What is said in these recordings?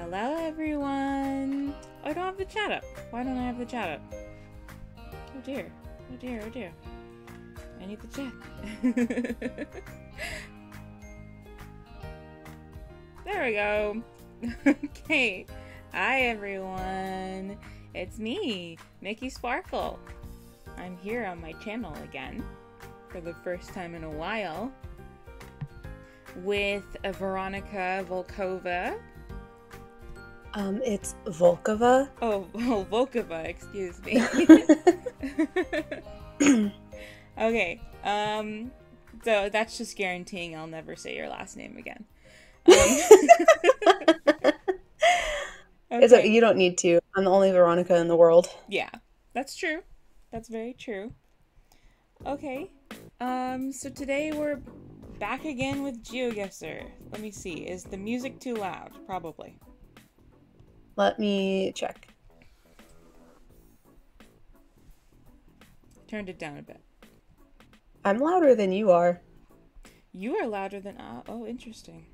Hello, everyone. Oh, I don't have the chat up. Why don't I have the chat up? Oh dear. Oh dear. Oh dear. I need the chat. there we go. okay. Hi, everyone. It's me, Mickey Sparkle. I'm here on my channel again for the first time in a while with Veronika Volkova. Um, it's Volkova. Oh, oh Volkova, excuse me. okay, um, so that's just guaranteeing I'll never say your last name again. Um, It's a, you don't need to. I'm the only Veronika in the world. Yeah, that's true. That's very true. Okay, um, so today we're back again with GeoGuessr. Let me see. Is the music too loud? Probably. Let me check. Turned it down a bit. I'm louder than you are. You are louder than I. oh, interesting.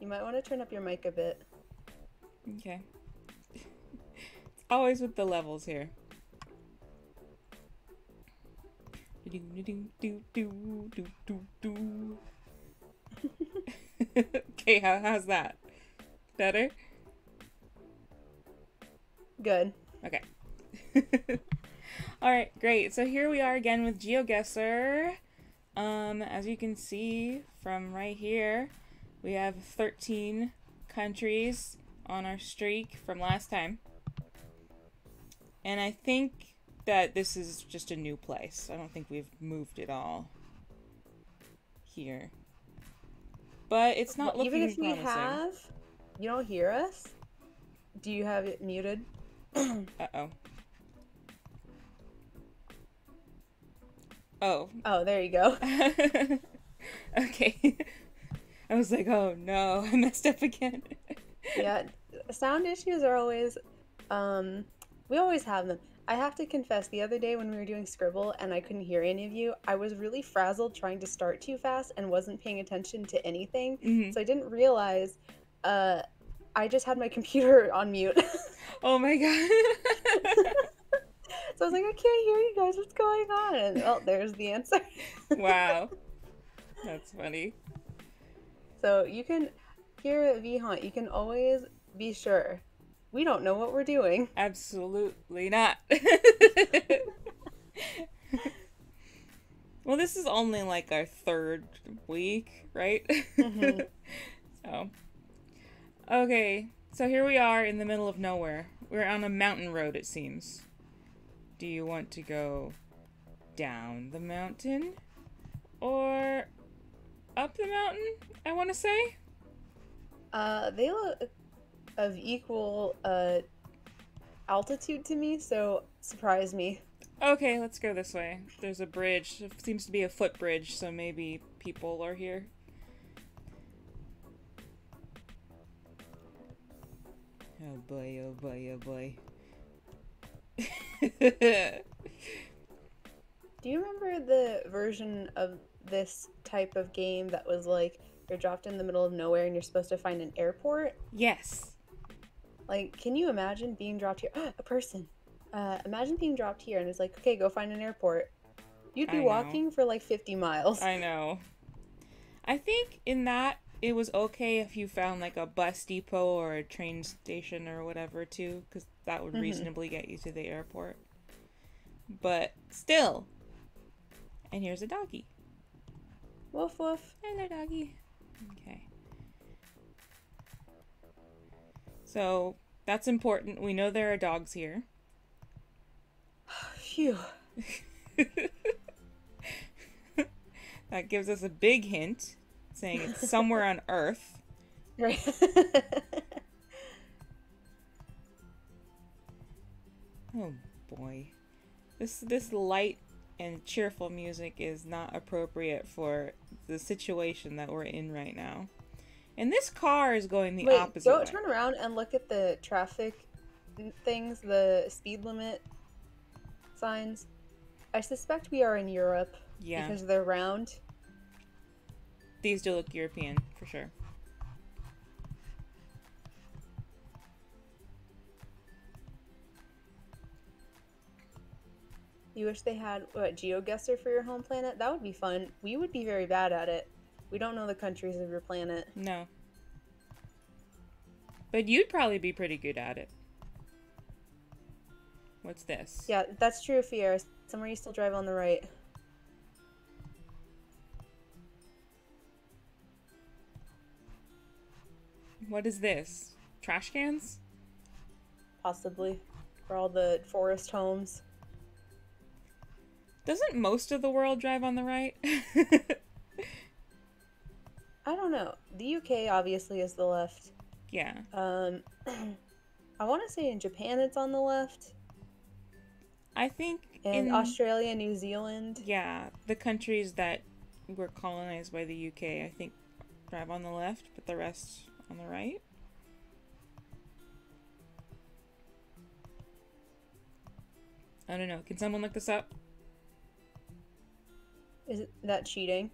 You might want to turn up your mic a bit. Okay. it's always with the levels here. okay, how, how's that? Better? Good. Okay. All right, great. So here we are again with GeoGuessr. Um, as you can see from right here, we have 13 countries on our streak from last time. And I think that this is just a new place. I don't think we've moved it all here. But it's not well, looking Even if we promising. have, you don't hear us? Do you have it muted? Uh-oh. Oh. Oh, there you go. okay. I was like, oh no, I messed up again. yeah, sound issues are always, um, we always have them. I have to confess, the other day when we were doing Scribble and I couldn't hear any of you, I was really frazzled trying to start too fast and wasn't paying attention to anything. Mhm. So I didn't realize uh, I just had my computer on mute. Oh my god. so I was like, I can't hear you guys. What's going on? And oh, there's the answer. wow. That's funny. So you can, here at VHaunt, you can always be sure we don't know what we're doing. Absolutely not. well, this is only like our third week, right? Mhm. so, okay. So here we are in the middle of nowhere. We're on a mountain road, it seems. Do you want to go down the mountain or up the mountain? I want to say. Uh, they look of equal uh, altitude to me, so surprise me. Okay, let's go this way. There's a bridge. It seems to be a footbridge, so maybe people are here. Oh boy, oh boy, oh boy. Do you remember the version of this type of game that was like you're dropped in the middle of nowhere and you're supposed to find an airport? yes. Like, can you imagine being dropped here? a person. Uh, imagine being dropped here and it's like, okay, go find an airport. You'd be I know. walking for like 50 miles. I know. I think in that it was okay if you found like a bus depot or a train station or whatever too, because that would Mhm. reasonably get you to the airport. But still. And here's a doggy. Woof woof. Hello, doggy. Okay. So that's important. We know there are dogs here. Phew. That gives us a big hint, saying it's somewhere on Earth. Right. Oh boy. This this light and cheerful music is not appropriate for the situation that we're in right now. And this car is going the Wait, opposite go way. turn around and look at the traffic things, the speed limit signs. I suspect we are in Europe yeah. because they're round. These do look European, for sure. You wish they had what GeoGuessr for your home planet? That would be fun. We would be very bad at it. We don't know the countries of your planet. No. But you'd probably be pretty good at it. What's this? Yeah, that's true, Fier. Somewhere you still drive on the right. What is this? Trash cans? Possibly. For all the forest homes. Doesn't most of the world drive on the right? I don't know. The UK obviously is the left. yeah. Um, I want to say in Japan it's on the left, I think and in Australia, New Zealand. yeah, the countries that were colonized by the UK, I think drive on the left, but the rest on the right. I don't know. Can someone look this up? Is that cheating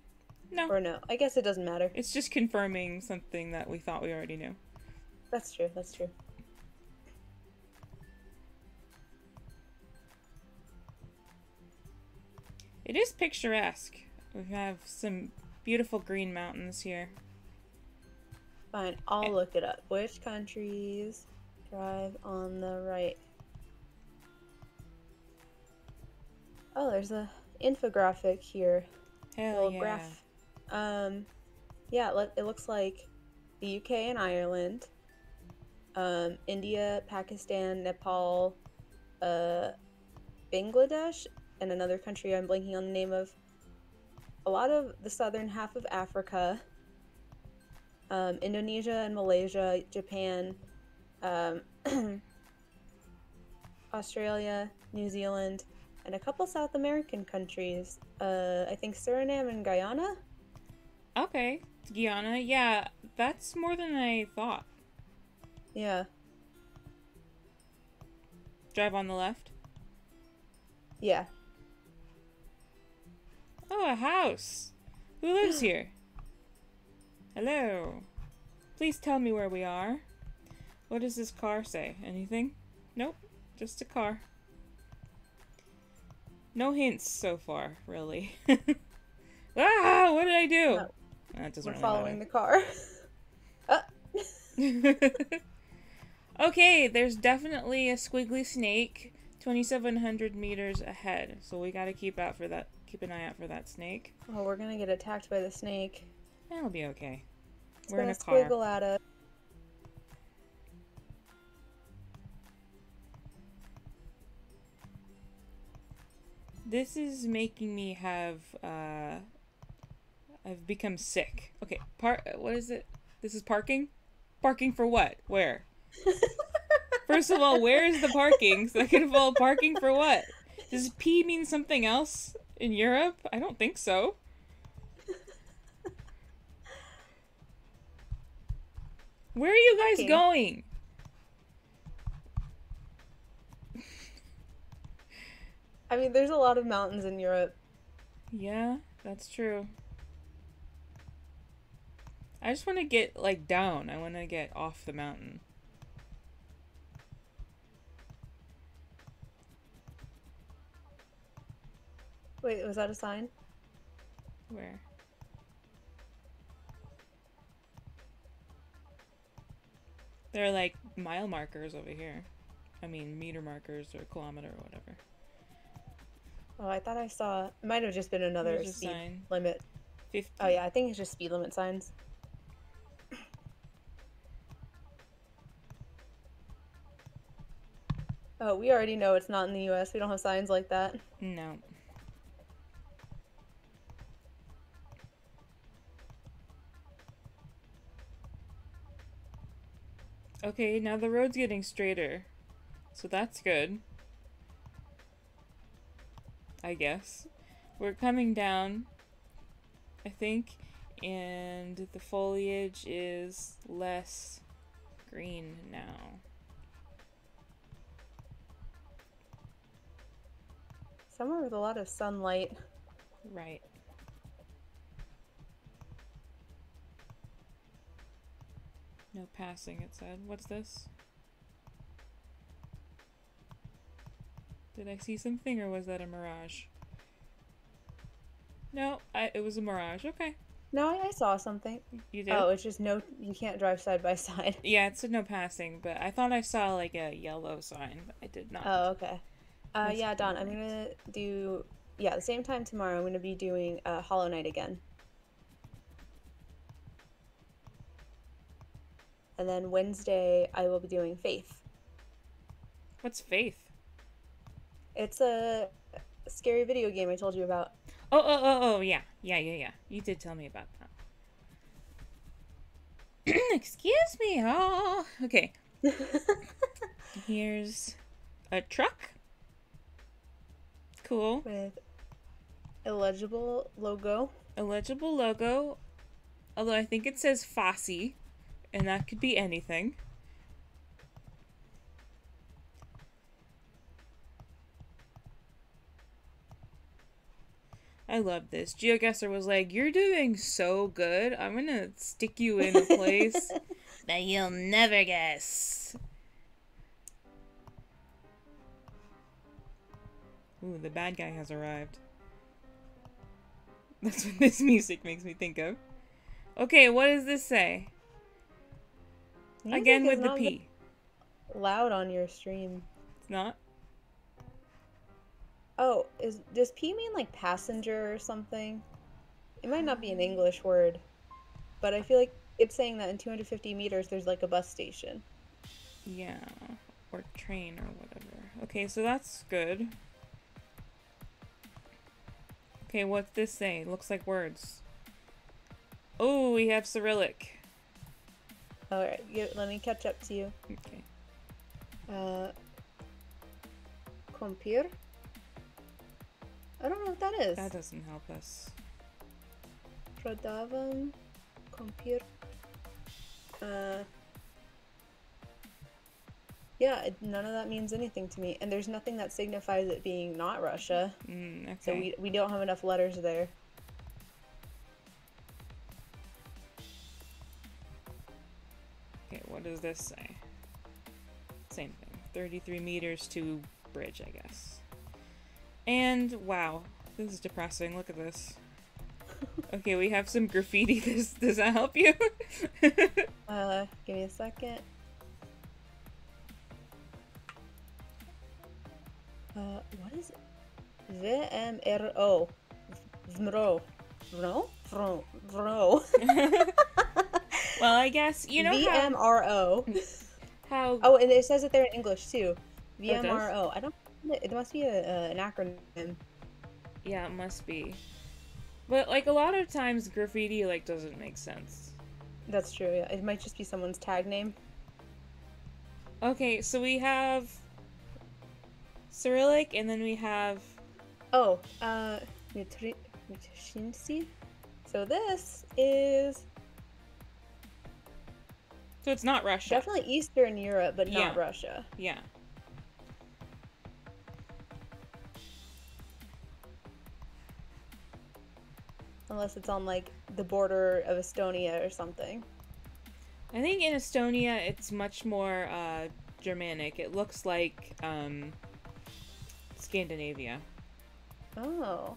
No. or no? I guess it doesn't matter. It's just confirming something that we thought we already knew. That's true. That's true. It is picturesque. We have some beautiful green mountains here. Fine, I'll look it up. Which countries drive on the right? Oh, there's a infographic here. Hell yeah. graph. Um, yeah, it, lo- it looks like the UK and Ireland, um, India, Pakistan, Nepal, uh, Bangladesh, and another country I'm blanking on the name of. A lot of the southern half of Africa, um, Indonesia and Malaysia, Japan, um, Australia, New Zealand, and a couple South American countries. Uh, I think Suriname and Guyana. Okay. Guyana. Yeah, that's more than I thought. Yeah, Drive on the left. yeah. Oh, a house. Who lives here? Hello. Please tell me where we are. What does this car say? Anything? Nope. Just a car. No hints so far, really. ah, what did I do? No. That doesn't We're really following matter. the car. uh, okay, there's definitely a squiggly snake 2700 meters ahead. So we got to keep out for that keep an eye out for that snake. oh, we're gonna get attacked by the snake. That'll be okay. It's We're in gonna a car. squiggle at us. This is making me have uh I've become sick. Okay, par what is it? This is parking? Parking for what? Where? First of all, where is the parking? Second of all, parking for what? Does P mean something else in Europe? I don't think so. Where are you guys Parking. going? I mean, there's a lot of mountains in Europe. Yeah, that's true. I just want to get like down. I want to get off the mountain. Wait, was that a sign? Where? There are like mile markers over here. I mean, meter markers or kilometer or whatever. Oh, I thought I saw. It might have just been another a speed sign. limit. 50. Oh yeah, I think it's just speed limit signs. Oh, we already know it's not in the U.S. We don't have signs like that. No. Okay, now the road's getting straighter. So that's good. I guess. We're coming down, I think, and the foliage is less green now. Somewhere with a lot of sunlight. Right. No passing, it said. What's this? Did I see something or was that a mirage? No, I, it was a mirage. Okay. No, I, I saw something. You did? Oh, it's just no. You can't drive side by side. Yeah, it said no passing, but I thought I saw like a yellow sign, but I did not. Oh, okay. Uh, yeah, Don. I'm gonna do. Yeah, the same time tomorrow. I'm gonna be doing uh, Hollow Knight again. And then Wednesday, I will be doing Faith. What's faith? It's a scary video game I told you about. Oh, oh, oh, oh, yeah. Yeah, yeah, yeah. You did tell me about that. Excuse me. Oh, okay. Here's a truck. Cool. With illegible logo. Illegible logo. Although I think it says Fosse, and that could be anything. I love this. GeoGuessr was like, You're doing so good. I'm gonna stick you in a place that you'll never guess. Ooh, the bad guy has arrived. That's what this music makes me think of. Okay, what does this say? Music Again with the P. Loud on your stream. It's not? Oh, is does P mean like passenger or something? It might not be an English word, but I feel like it's saying that in 250 meters there's like a bus station. Yeah. Or train or whatever. Okay, so that's good. Okay, what's this say? Looks like words. Oh, we have Cyrillic. All right, yeah, let me catch up to you. Okay. Uh, compere. I don't know what that is. That doesn't help us. Prodavam, compere. Uh. Yeah, it, none of that means anything to me, and there's nothing that signifies it being not Russia. Mm, okay. So we we don't have enough letters there. What does this say? Same thing. 33 meters to bridge, I guess. And wow, this is depressing. Look at this. Okay, we have some graffiti. Does does that help you? Uh, give me a second. Uh, what is it? VMRO. VMRO. VMRO? VMRO. VMRO. Well, I guess you know how, VMRO. how Oh, and it says it there in English too. VMRO. I don't. It must be a, uh, an acronym. yeah, it must be. But like a lot of times, graffiti like doesn't make sense. That's true. Yeah, it might just be someone's tag name. Okay, so we have Cyrillic, and then we have Oh, uh, Nutritionsi. So this is so it's not Russia. definitely Eastern Europe, but not Yeah. Russia. Yeah. Unless it's on like the border of Estonia or something. I think in Estonia it's much more uh, Germanic. It looks like um, Scandinavia. Oh.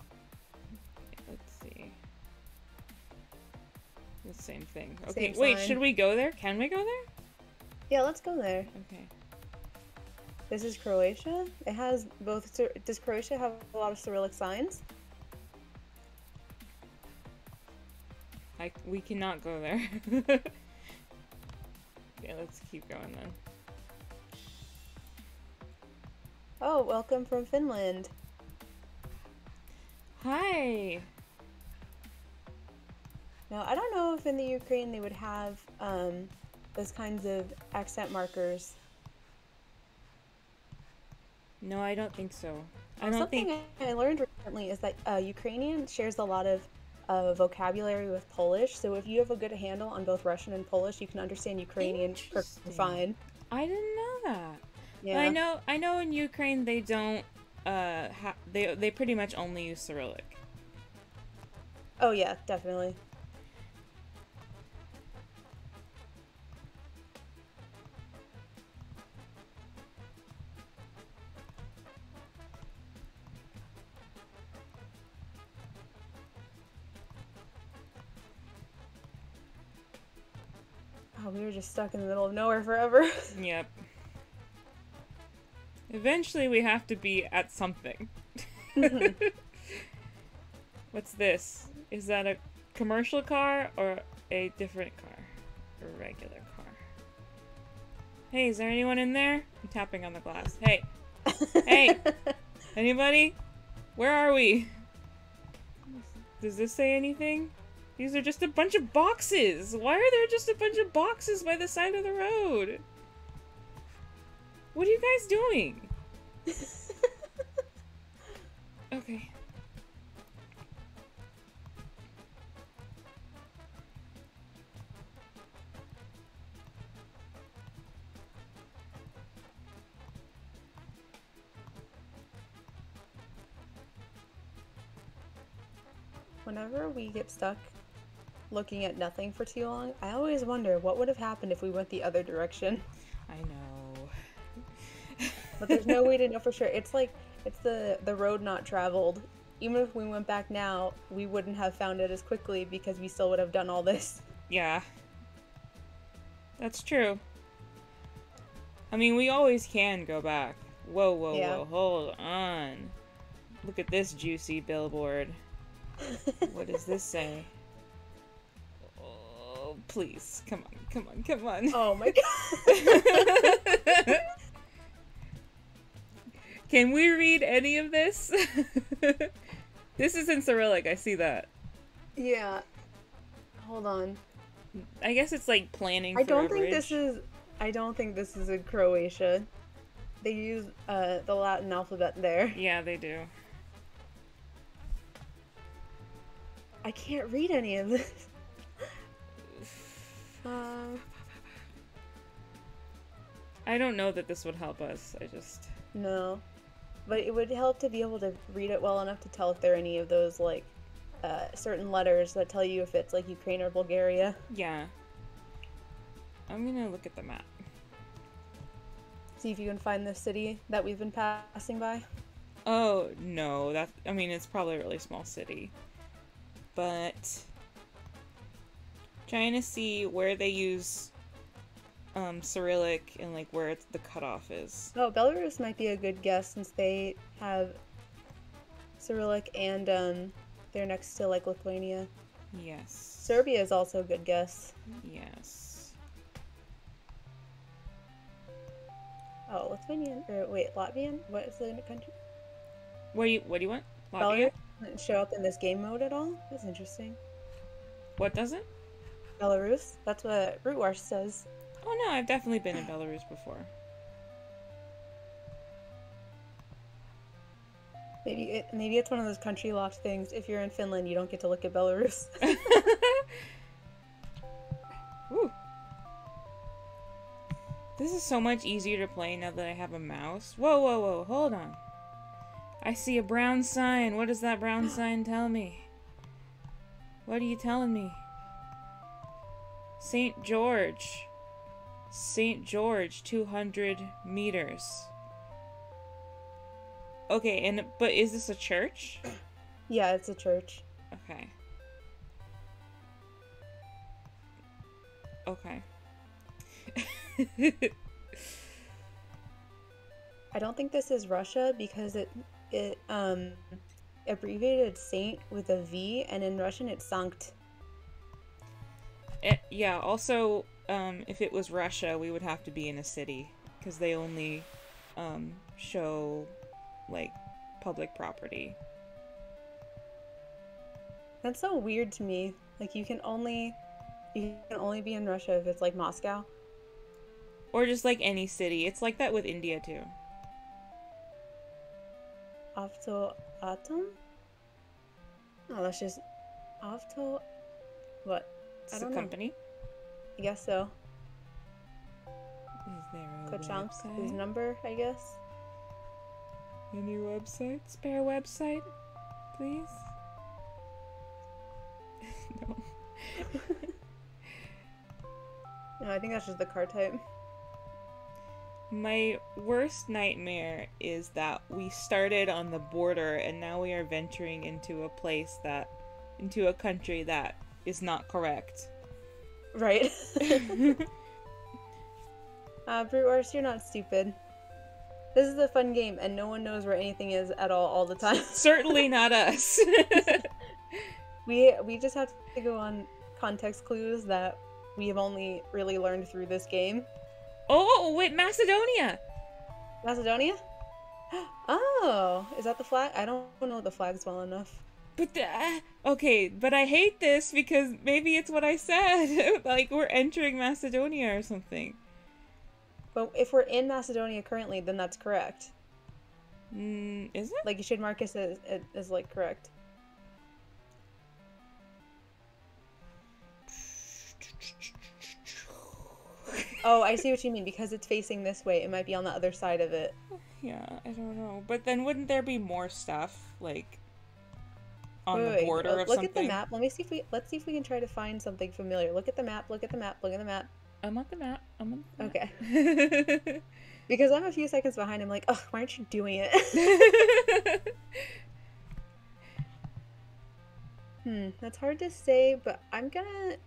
Same thing. Okay, Same wait, sign. should we go there? Can we go there? Yeah, let's go there. Okay. This is Croatia. It has both. Does Croatia have a lot of Cyrillic signs? I, we cannot go there. okay, let's keep going then. Oh, welcome from Finland. Hi. Now, I don't know if in the Ukraine they would have um, those kinds of accent markers. No, I don't think so. I don't Something think. I learned recently is that uh, Ukrainian shares a lot of uh, vocabulary with Polish. So if you have a good handle on both Russian and Polish, you can understand Ukrainian fine. I didn't know that. Yeah. I know. I know. In Ukraine, they don't. Uh, ha- they they pretty much only use Cyrillic. Oh yeah, definitely. Oh, we were just stuck in the middle of nowhere forever. Yep. Eventually, we have to be at something. What's this? Is that a commercial car or a different car? A regular car. Hey, is there anyone in there? I'm tapping on the glass. Hey. Hey. Anybody? Where are we? Does this say anything? These are just a bunch of boxes. Why are there just a bunch of boxes by the side of the road? What are you guys doing? Okay. Whenever we get stuck looking at nothing for too long, I always wonder what would have happened if we went the other direction. I know. But there's no way to know for sure. It's like it's the the road not traveled. Even if we went back now, we wouldn't have found it as quickly because we still would have done all this. Yeah. That's true. I mean, we always can go back. Whoa, whoa, Yeah. whoa, hold on. Look at this juicy billboard. What does this say? Please. Come on, come on, come on. oh my god. Can we read any of this? this is in Cyrillic, I see that. yeah. Hold on. I guess it's like planning I for don't think this is I don't think this is in Croatia. They use uh, the Latin alphabet there. Yeah, they do. I can't read any of this. Uh, I don't know that this would help us. I just no. But it would help to be able to read it well enough to tell if there are any of those like uh, certain letters that tell you if it's like Ukraine or Bulgaria. yeah. I'm gonna look at the map. See if you can find the city that we've been passing by. Oh no, that I mean it's probably a really small city, but trying to see where they use um, Cyrillic and like where it's, the cutoff is. Oh, Belarus might be a good guess since they have Cyrillic and um, they're next to like Lithuania. Yes. Serbia is also a good guess. Yes. Oh, Lithuanian or wait, Latvian? What is the country? What do you What do you want? Latvia? Belarus doesn't show up in this game mode at all. That's interesting. What doesn't? Belarus. That's what Rootwash says. Oh no, I've definitely been in Belarus before. Maybe it, maybe it's one of those country locked things. If you're in Finland, you don't get to look at Belarus. Woo. This is so much easier to play now that I have a mouse. Whoa, whoa, whoa, hold on. I see a brown sign. What does that brown sign tell me? What are you telling me? St. George. St. George, 200 meters. Okay, and but is this a church? yeah, it's a church. Okay. Okay. I don't think this is Russia because it it um abbreviated Saint with a V, and in Russian it's Sankt. Eh, yeah, also, um, if it was Russia, we would have to be in a city because they only um, show like public property. That's so weird to me. Like you can only you can only be in Russia if it's like Moscow. Or just like any city. It's like that with India too. After autumn? Oh, that's just After. What? It's I a don't know. company. I guess so. Is there a Kochansk, his website? number, I guess. Any website? Spare website, please. no. No, I think that's just the car type. My worst nightmare is that we started on the border and now we are venturing into a place that into a country that is not correct. Right. uh, Brute Force, you're not stupid. This is a fun game, and no one knows where anything is at all all the time. Certainly not us. we we just have to go on context clues that we have only really learned through this game. oh, wait, Macedonia! Macedonia? Oh, is that the flag? I don't know the flags well enough. But the, uh, okay, but I hate this because maybe it's what I said. like we're entering Macedonia or something. But if we're in Macedonia currently, then that's correct. Mm, is it? Like you should mark us as, as like correct. Oh, I see what you mean. Because it's facing this way, it might be on the other side of it. Yeah, I don't know. But then wouldn't there be more stuff like on Wait, the wait, border of look something? at the map. Let me see if we let's see if we can try to find something familiar. Look at the map. Look at the map. Look at the map. I'm on the map. I'm on the Okay. Because I'm a few seconds behind. I'm like, oh, why aren't you doing it? hmm, that's hard to say, but I'm gonna.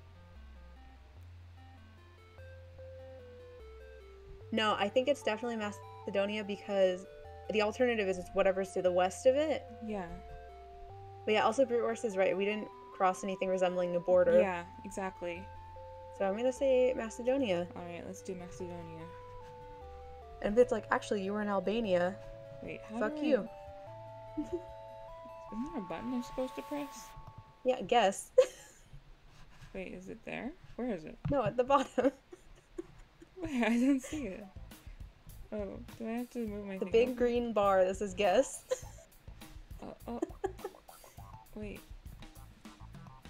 No, I think it's definitely Macedonia because the alternative is it's whatever's to the west of it. yeah. But yeah, also Brute Force is right. We didn't cross anything resembling a border. Yeah, exactly. So I'm gonna say Macedonia. All right, let's do Macedonia. And if it's like, actually, you were in Albania, Wait, how fuck do I- you. Isn't there a button I'm supposed to press? Yeah, guess. Wait, is it there? Where is it? no, at the bottom. Wait, I didn't see it. Oh, do I have to move my The big over? green bar This is guess. Uh, oh, oh. Wait.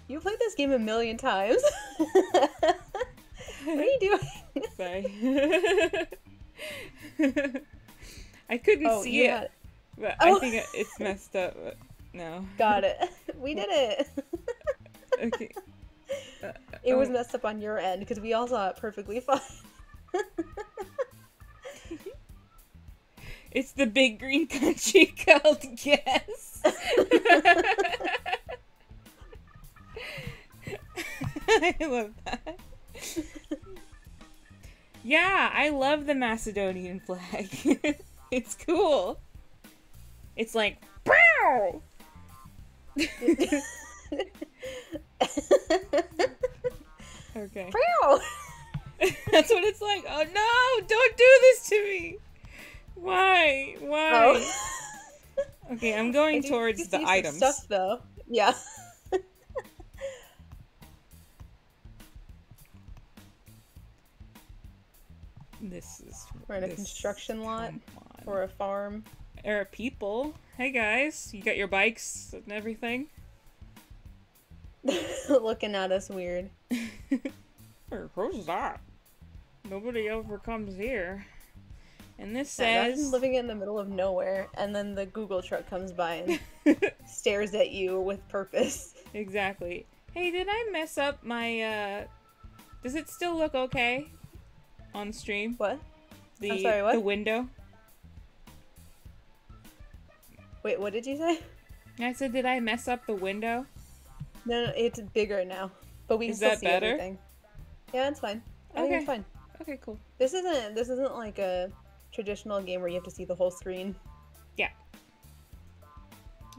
You played this game a million times. what are you doing? Sorry. I couldn't Oh, see it, had- but Oh. I think it's messed up. No. Got it. We did it. Okay. Uh, It was oh, messed up on your end because we all saw it perfectly fine. It's the big green country called Guess. I love that. Yeah, I love the Macedonian flag. it's cool. It's like, Pow! okay. Meow. That's what it's like. Oh no, don't do this to me. Why? Why? Oh. Okay, I'm going towards the items. Stuff though. Yeah. This is We're in a construction lot or a farm. Are people. Hey guys, you got your bikes and everything? Looking at us weird. Who's that? Nobody ever comes here. And this Yeah, Imagine says living in the middle of nowhere and then the Google truck comes by and stares at you with purpose. exactly. Hey, did I mess up my uh Does it still look okay on stream? What? The sorry, what? the window? Wait, what did you say? I said did I mess up the window? No, no, it's bigger now, but we can Is still that see better? everything. Yeah, it's fine. I think Okay. it's fine. Okay, cool. This isn't this isn't like a traditional game where you have to see the whole screen. Yeah.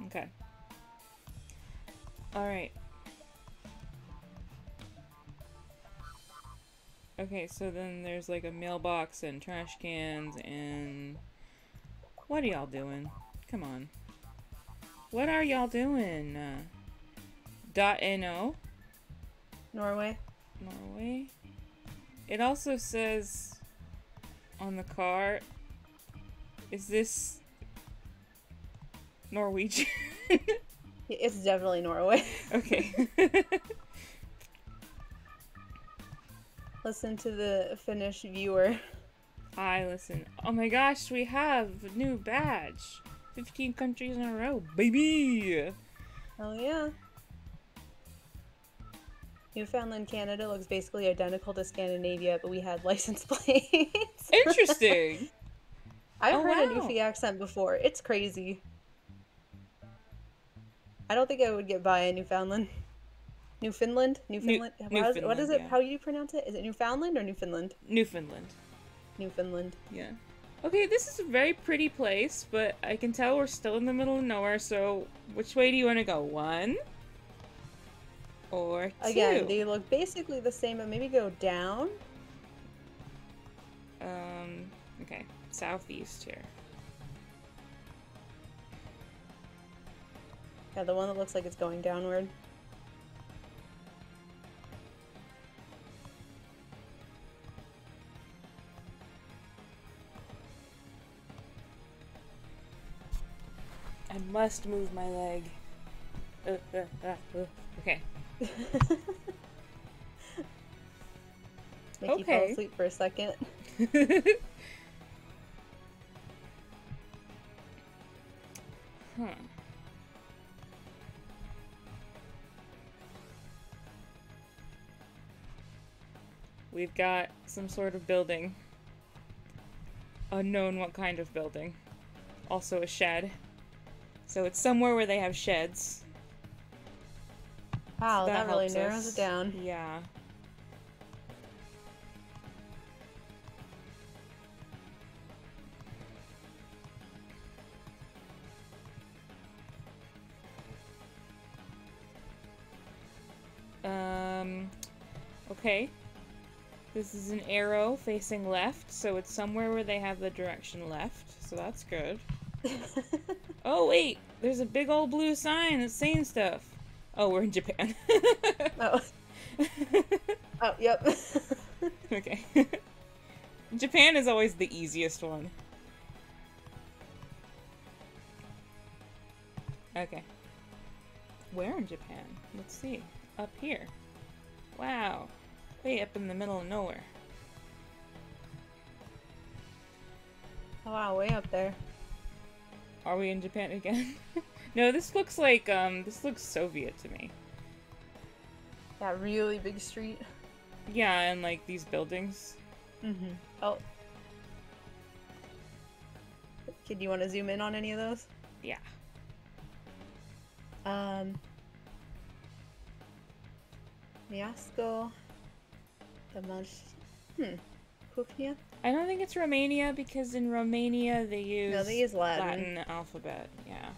Okay. All right. Okay, so then there's like a mailbox and trash cans and what are y'all doing? Come on. What are y'all doing? Uh, dot no Norway. Norway. It also says on the car. Is this Norwegian? It's definitely Norway. okay. Listen to the Finnish viewer. I listen. Oh my gosh, we have a new badge. 15 countries in a row, baby. Oh yeah. Newfoundland, Canada looks basically identical to Scandinavia, but we had license plates. Interesting. I've Oh, heard a wow. Newfie accent before. It's crazy. I don't think I would get by in Newfoundland. Newfoundland? Newfoundland? How is- what Newfoundland, is it? yeah. How do you pronounce it? Is it Newfoundland or Newfoundland? Newfoundland. Newfoundland. Yeah. Okay, this is a very pretty place, but I can tell we're still in the middle of nowhere, so which way do you want to go? One? Or two? Again, they look basically the same, but maybe go down. Um, okay. Southeast here. Yeah, the one that looks like it's going downward. I must move my leg. Uh, uh, uh, uh. Okay. Make you fall Okay. asleep for a second. huh. Hmm. We've got some sort of building. Unknown what kind of building. Also a shed. So it's somewhere where they have sheds. Wow, So that, really narrows us. it down. Yeah. Um, okay. This is an arrow facing left, so it's somewhere where they have the direction left, so that's good. Oh, wait! There's a big old blue sign that's saying stuff. Oh, we're in Japan. oh. oh, yep. Okay. Japan is always the easiest one. Okay. Where in Japan? Let's see. Up here. Wow. Way up in the middle of nowhere. oh, wow, way up there. Are we in Japan again? No, this looks like, um, this looks Soviet to me. That really big street. Yeah, and like these buildings. Mm-hmm. Oh. Kid, do you want to zoom in on any of those? Yeah. Um. Miasko. Damash. Hmm. Kufnia? I don't think it's Romania because in Romania they use No, they use Latin. Latin alphabet, yeah.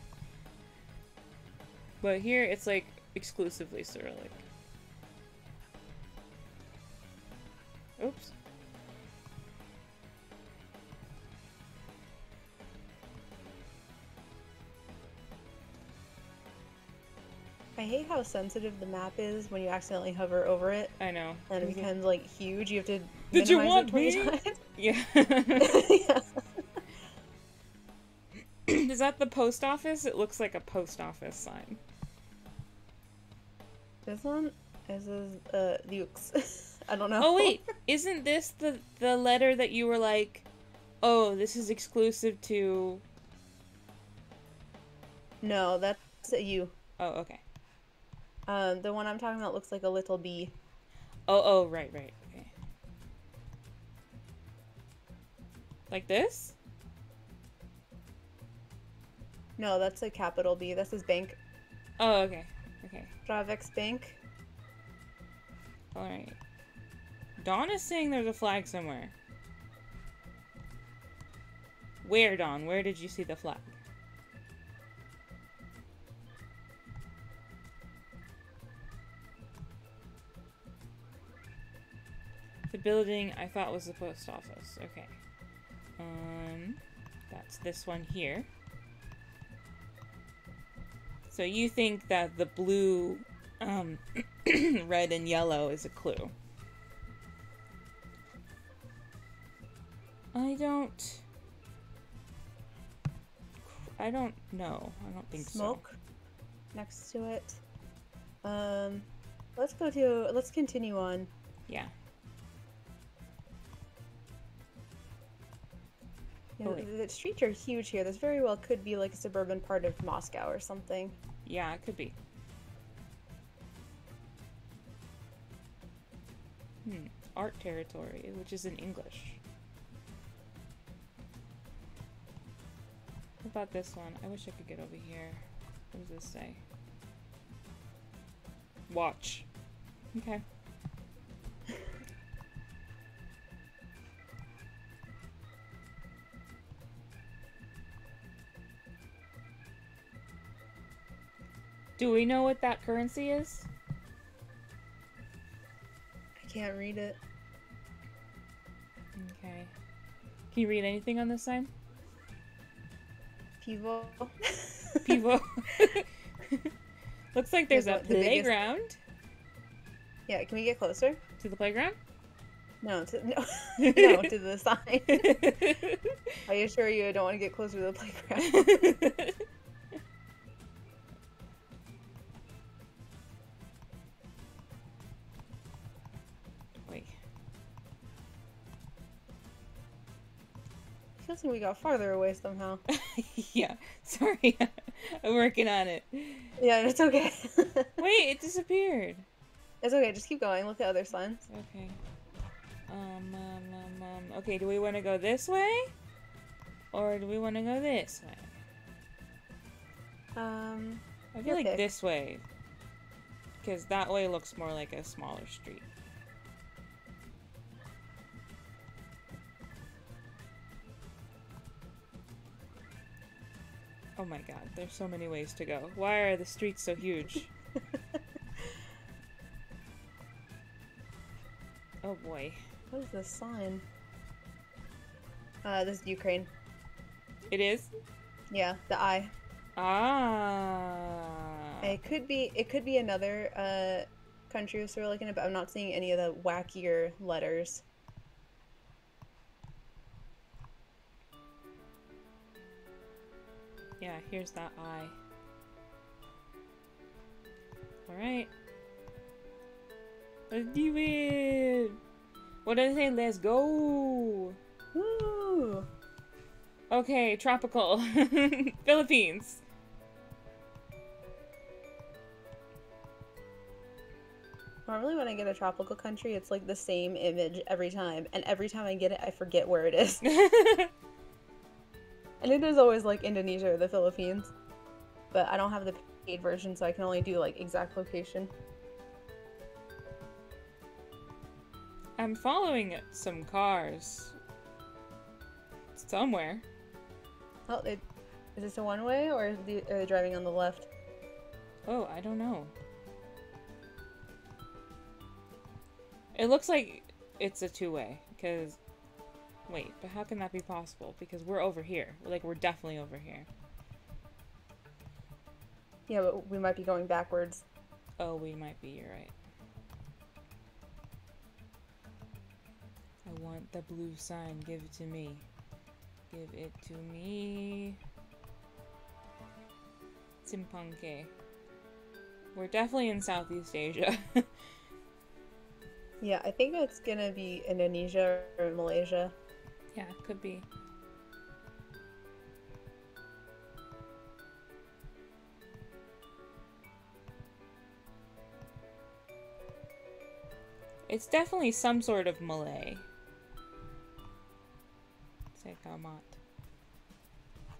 But here it's like exclusively Cyrillic. Oops. I hate how sensitive the map is when you accidentally hover over it I know. and it Mhm. becomes like huge. You have to. Did you want it 20 me? times. Yeah. yeah. Is that the post office? It looks like a post office sign. This one is is uh Lux. I don't know. Oh wait, isn't this the the letter that you were like, "Oh, this is exclusive to No, that's a U. Oh, okay. Um, the one I'm talking about looks like a little bee. Oh, oh, right, right. Okay. Like this? No, that's a capital B. That's his bank. Oh, okay. Okay. Dravex Bank. All right. Dawn is saying there's a flag somewhere. Where, Dawn? Where did you see the flag? The building I thought was the post office. Okay. Um, that's this one here. So you think that the blue, um, red and yellow is a clue? I don't. I don't know. I don't think so. Smoke. Next to it. Um, let's go to. Let's continue on. Yeah. You know, wait. the streets are huge here. This very well could be like a suburban part of Moscow or something. Yeah, it could be. Hmm. Art territory, which is in English. What about this one? I wish I could get over here. What does this say? Watch. Okay. Do we know what that currency is? I can't read it. Okay. Can you read anything on this sign? Pivo. Pivo. Looks like there's The- a the biggest- playground. yeah, can we get closer? To the playground? No, to, no, no, to the sign. Are you sure you don't want to get closer to the playground? Like we got farther away somehow. yeah. Sorry. I'm working on it. Yeah, it's okay. Wait, it disappeared. it's okay. Just keep going. Look at other signs. Okay. Um, um, um, um. Okay, do we want to go this way? Or do we want to go this way? Um, I feel like pick. this way. Because that way looks more like a smaller street. Oh my god, there's so many ways to go. Why are the streets so huge? oh boy. what is this sign? Uh, this is Ukraine. It is? Yeah, the eye. Ah. It could be. It could be another uh country we're still looking at, but I'm not seeing any of the wackier letters. Yeah, here's that eye. Alright. Let's do it! What did I say? Let's go! Woo! Okay, tropical. Philippines. Normally, when I get a tropical country, it's like the same image every time, and every time I get it, I forget where it is. And it is always like Indonesia or the Philippines, but I don't have the paid version, so I can only do like exact location. I'm following some cars. Somewhere. Oh, they, is this a one way, or is the, are they driving on the left? Oh, I don't know. It looks like it's a two-way, because... Wait, but how can that be possible? Because we're over here. Like, we're definitely over here. Yeah, but we might be going backwards. Oh, we might be, you're right. I want the blue sign. Give it to me. Give it to me. Simpanke. We're definitely in Southeast Asia. Yeah, I think it's gonna be Indonesia or Malaysia. Yeah, it could be. It's definitely some sort of Malay. Sekamat.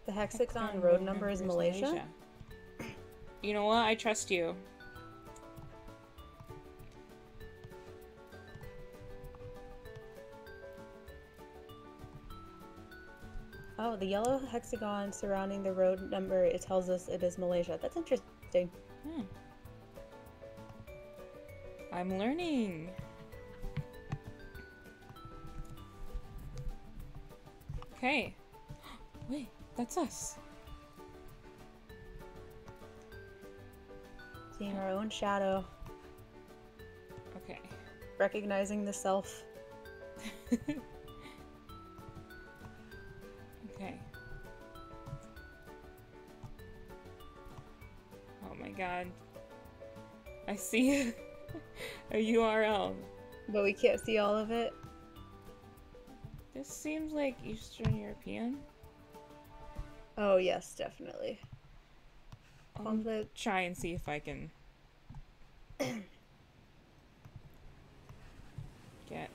The hexagon road number is Malaysia. You know what? I trust you. Oh, the yellow hexagon surrounding the road number, it tells us it is Malaysia. That's interesting. Hmm. I'm learning. Okay. Wait, that's us. Seeing our own shadow, Okay. recognizing the self. god. I see a URL. But we can't see all of it. This seems like Eastern European. Oh, yes, definitely. I'll Conflict. try and see if I can get.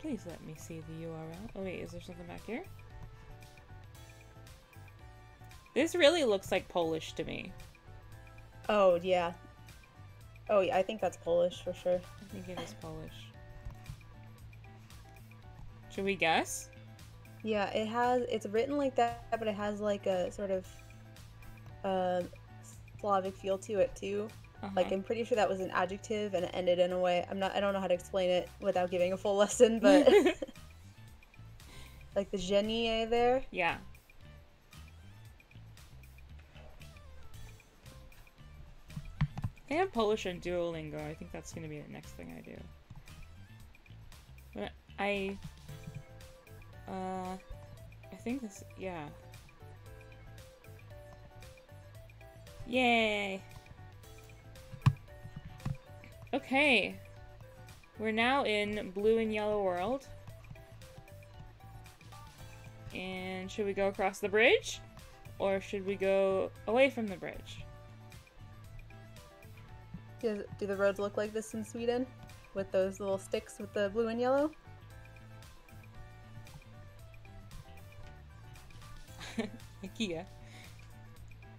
Please let me see the URL. Oh wait, is there something back here? This really looks like Polish to me. Oh yeah. Oh yeah, I think that's Polish for sure. I think it is Polish. Should we guess? Yeah, it has. It's written like that, but it has like a sort of um, Slavic feel to it too. Like Uh-huh. I'm pretty sure that was an adjective and it ended in a way. I'm not. I don't know how to explain it without giving a full lesson, but like the genie there. yeah. I have Polish and Duolingo. I think that's gonna be the next thing I do. But I, uh, I think this, yeah. Yay! Okay. We're now in blue and yellow world. And should we go across the bridge? Or should we go away from the bridge? Do, do the roads look like this in Sweden, with those little sticks with the blue and yellow? IKEA.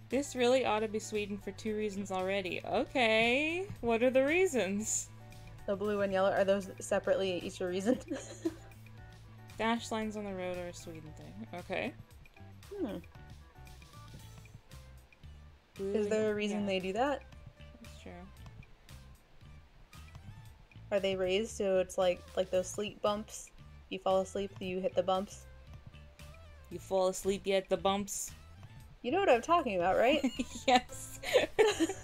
This really ought to be Sweden for two reasons already. Okay, what are the reasons? The blue and yellow are those separately each a reason? Dash lines on the road are a Sweden thing. Okay. hmm. Blue Is there a reason yeah, they do that? That's true. Are they raised so it's like like those sleep bumps? You fall asleep, you hit the bumps. You fall asleep you hit the bumps? You know what I'm talking about, right? yes.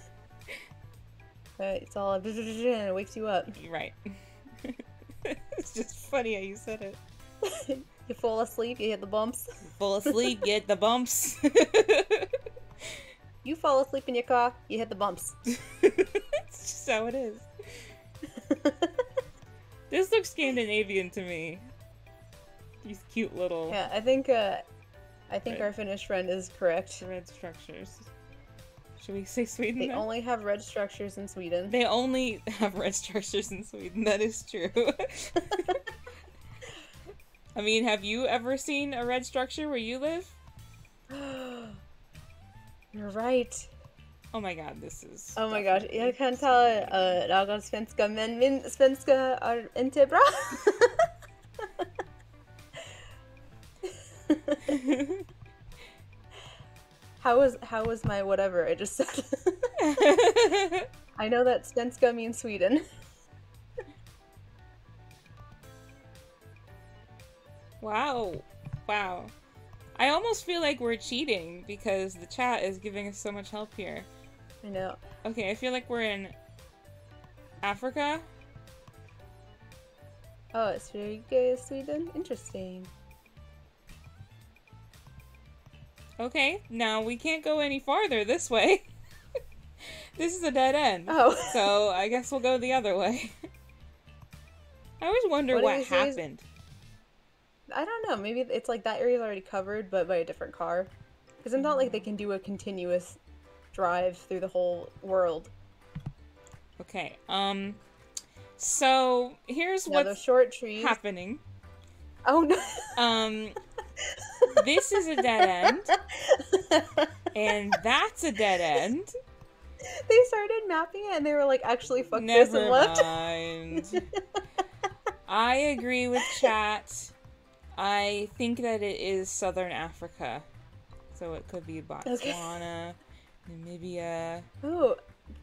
It's all and it wakes you up. Right. it's just funny how you said it. You fall asleep, you hit the bumps. Fall asleep, get the bumps. You fall asleep in your car, you hit the bumps. it's just how it is. This looks Scandinavian to me. These cute little yeah, I think uh, I think Right. our Finnish friend is correct. red structures. Should we say Sweden? They only have red structures in Sweden. They only have red structures in Sweden. That is true. I mean, have you ever seen a red structure where you live? You're right. Oh my god, this is. Oh my gosh, jag kan ta uh, någon svenska, men min svenska är inte bra. how was how was my whatever I just said? I know that svenska means Sweden. wow. Wow. I almost feel like we're cheating because the chat is giving us so much help here. I know. Okay, I feel like we're in Africa. Oh, it's very good, Sweden. Interesting. Okay, now we can't go any farther this way. this is a dead end. Oh. So I guess we'll go the other way. I always wonder What what, did you say is- happened. I don't know. Maybe it's like that area's already covered, but by a different car. Because it's not like they can do a continuous drive through the whole world. Okay, um, so here's what's short trees. happening. Oh no. Um, this is a dead end, and that's a dead end. they started mapping it and they were like, actually, fuck this and Never left. mind. I agree with chat. I think that it is Southern Africa. So it could be Botswana, Namibia. Ooh,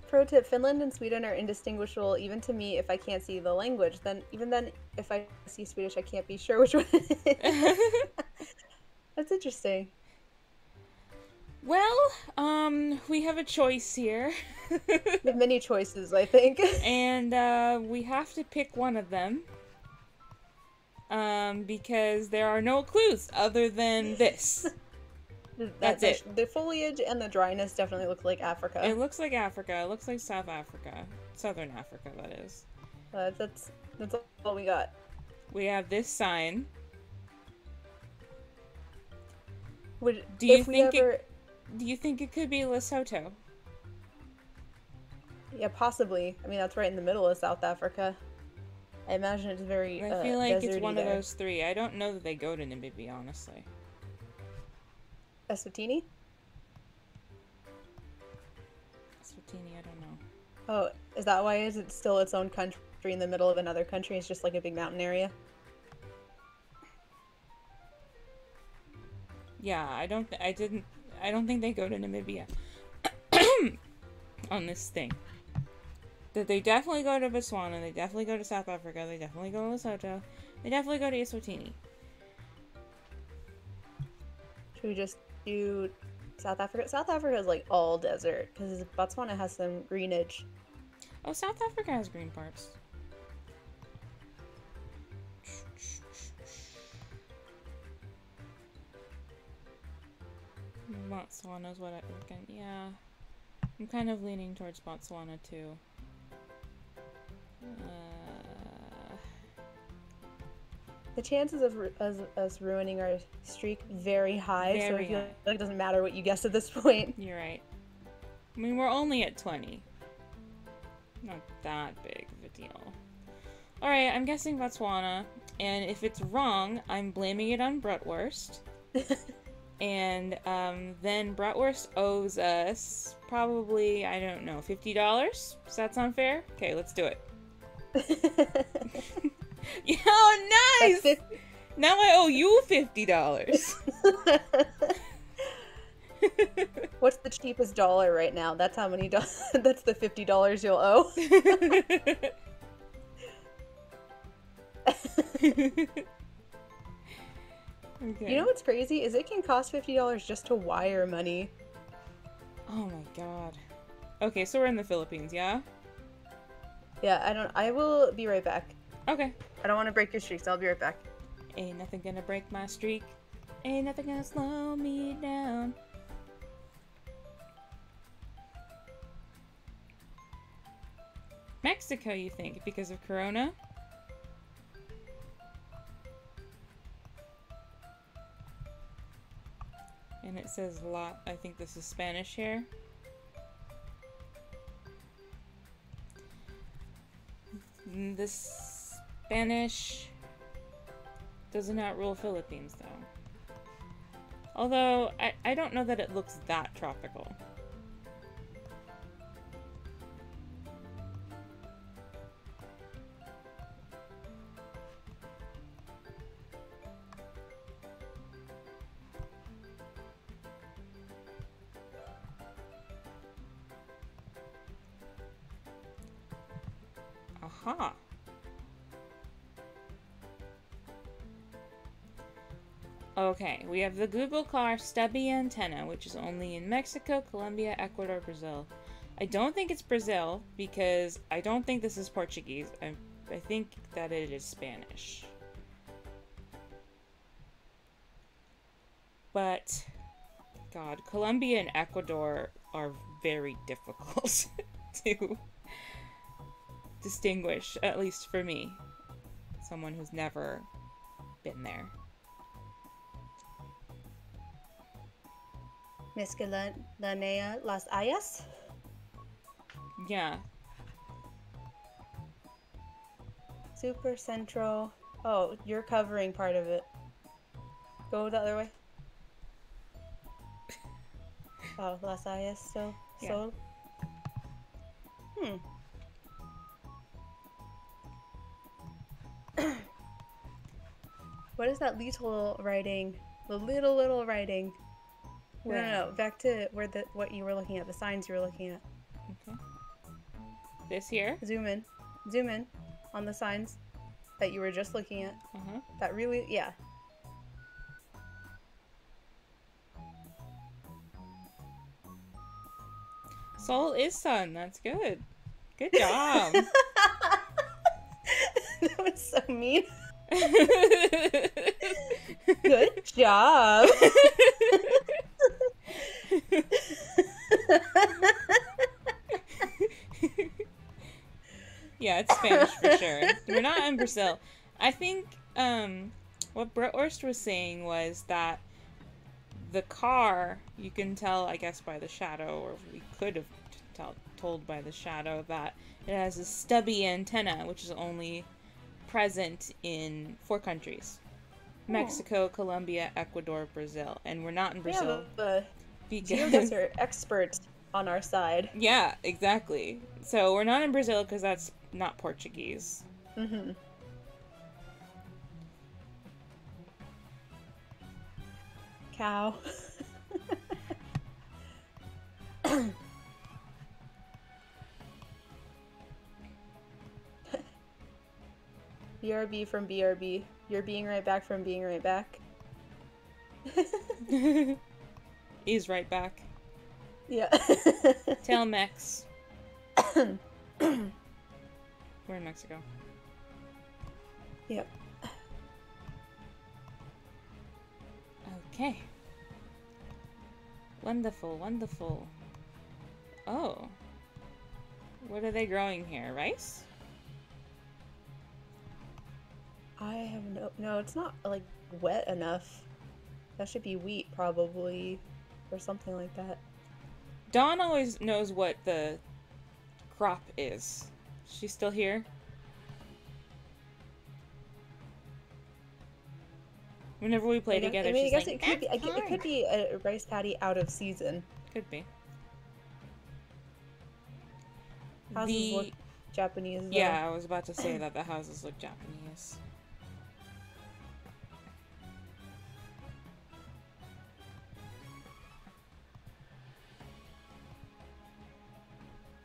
pro tip: Finland and Sweden are indistinguishable, even to me if I can't see the language. Then, even then, if I see Swedish, I can't be sure which one. That's interesting. well, um, we have a choice here. We have many choices, I think. and uh, we have to pick one of them. Um, because there are no clues other than this. That's the, it. The foliage and the dryness definitely look like Africa. It looks like Africa. It looks like South Africa. Southern Africa, that is. Uh, that's that's all we got. We have this sign. Would Do you think it- Do you think it could be Lesotho? Yeah, possibly. I mean, that's right in the middle of South Africa. I imagine it's very. I uh, feel like it's one there. of those three. I don't know that they go to Namibia, honestly. Eswatini. Eswatini. I don't know. Oh, is that why is it still its own country in the middle of another country? It's just like a big mountain area. Yeah, I don't. Th- I didn't. I don't think they go to Namibia on this thing. That they definitely go to Botswana. They definitely go to South Africa. They definitely go to Lesotho. They definitely go to Eswatini. Should we just do South Africa? South Africa is like all desert because Botswana has some greenage. Oh, South Africa has green parts. Botswana's what I reckon. Yeah. I'm kind of leaning towards Botswana too. Uh, The chances of us, us ruining our streak very high, so I Very feel high. like it doesn't matter what you guess at this point. you're right. I mean, we're only at 20. Not that big of a deal. Alright, I'm guessing Botswana. And if it's wrong, I'm blaming it on Bratwurst. and um, then Bratwurst owes us probably, I don't know, $50? Does that sound fair? Okay, let's do it. Oh, nice! Now I owe you $50. What's the cheapest dollar right now? That's how many dollars. That's the fifty dollars you'll owe. okay. You know what's crazy is it can cost fifty dollars just to wire money. Oh my god. Okay, so we're in the Philippines, yeah? Yeah, I don't. I will be right back. Okay. I don't want to break your streak, so I'll be right back. Ain't nothing gonna break my streak. Ain't nothing gonna slow me down. Mexico, you think, because of Corona? And it says lot. I think this is Spanish here. Mm, This Spanish does not rule Philippines, though. Although, I, I don't know that it looks that tropical. Aha. Okay, we have the Google car stubby antenna, which is only in Mexico, Colombia, Ecuador, Brazil. I don't think it's Brazil because I don't think this is Portuguese. I, I think that it is Spanish. But, God, Colombia and Ecuador are very difficult to distinguish, at least for me, someone who's never been there. Mezclanea Las Ayas? Yeah, Super Centro. Oh, you're covering part of it. Go the other way. Oh, Las Ayas still. Yeah. So. Hmm. what is that little writing? The little little writing. No, no, no. Back to where the what you were looking at. The signs you were looking at. okay. This here? Zoom in. Zoom in on the signs that you were just looking at. Uh huh. That really, yeah. Soul is sun. That's good. Good job. that was so mean. Good job. yeah, it's Spanish for sure. We're not in Brazil. I think um, what Bratwurst was saying was that the car, you can tell, I guess, by the shadow, or we could have t- tell, told by the shadow, that it has a stubby antenna, which is only present in four countries Mexico, Colombia, Ecuador, Brazil. And we're not in Brazil a, a because. Geoguessr expert on our side. Yeah, exactly. So we're not in Brazil because that's not Portuguese. Mm-hmm. Cow. BRB from BRB. You're being right back from being right back. He's right back. Yeah. Telmex. We're in Mexico. yep. Okay. Wonderful, wonderful. Oh. What are they growing here? Rice? I have no. No, it's not like wet enough. That should be wheat, probably, or something like that. Dawn always knows what the crop is. She's still here? Whenever we play I together, I mean, I guess like, it could be. I it could be a rice paddy out of season. Could be. Houses The- look Japanese. Though. Yeah, I was about to say that the houses look Japanese.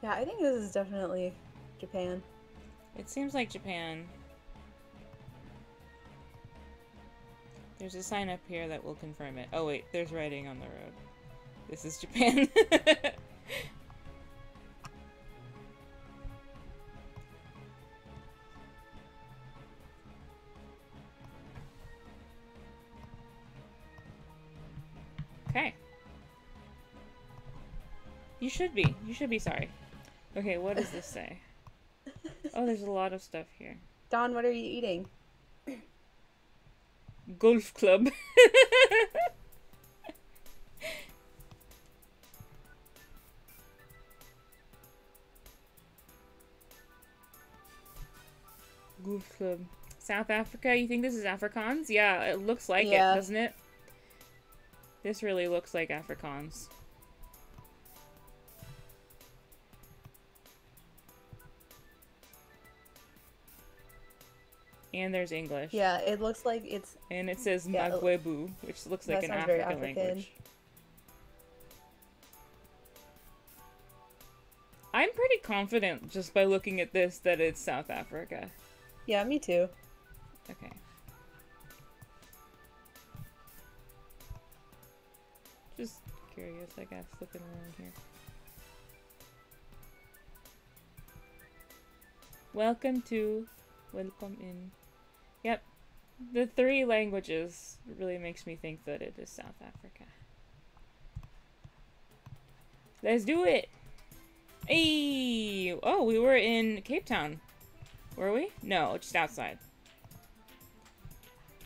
Yeah, I think this is definitely Japan. It seems like Japan. There's a sign up here that will confirm it. Oh wait, there's writing on the road. This is Japan. okay. You should be. You should be sorry. Okay, what does this say? Oh, there's a lot of stuff here. Dawn, what are you eating? Golf club. Golf club. South Africa, you think this is Afrikaans? Yeah, it looks like Yeah. it, doesn't it? This really looks like Afrikaans. And there's English. Yeah, it looks like it's. And it says Yeah, Magwebu, which looks like an African, African. language. I'm pretty confident just by looking at this that it's South Africa. Yeah, me too. Okay. Just curious, I guess, looking around here. Welcome to, welcome in. Yep, the three languages really makes me think that it is South Africa. Let's do it! Hey! Oh, we were in Cape Town. Were we? No, just outside.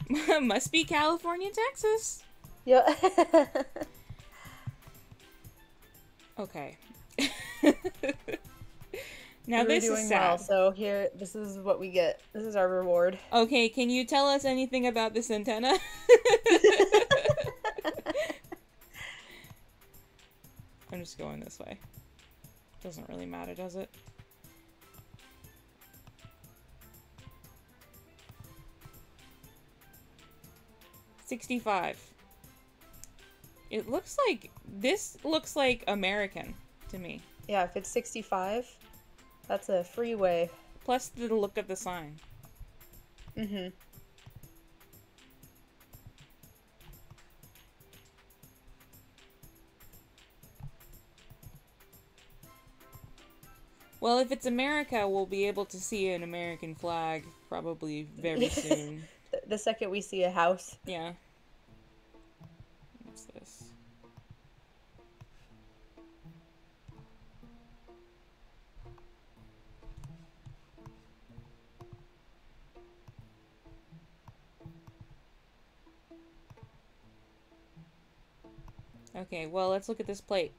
Must be California, Texas. Yeah. Okay. now We're this doing is well, sad. so here, this is what we get. This is our reward. Okay, can you tell us anything about this antenna? I'm just going this way. Doesn't really matter, does it? Sixty-five. It looks like this looks like American to me. Yeah, if it's 65, that's a freeway. Plus the look of the sign. Mm-hmm. Well, if it's America, we'll be able to see an American flag probably very soon. The, the second we see a house. Yeah. What's this? Okay, well, let's look at this plate.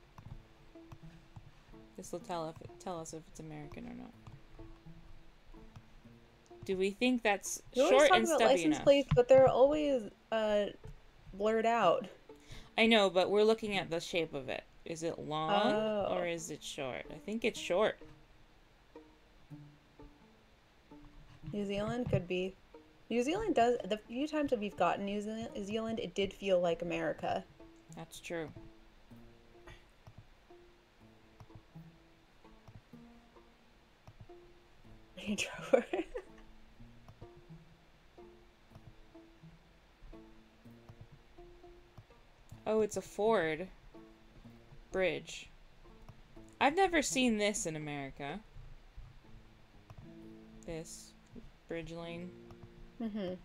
This will tell if tell us if it's American or not. Do we think that's always short and about stubby license enough? plates, but they're always uh, blurred out. I know, but we're looking at the shape of it. Is it long Oh. or is it short? I think it's short. New Zealand could be. New Zealand does the few times that we've gotten New Zealand, New Zealand, it did feel like America. That's true. Range Rover. Oh, it's a Ford bridge. I've never seen this in America. This bridge lane. mm-hmm.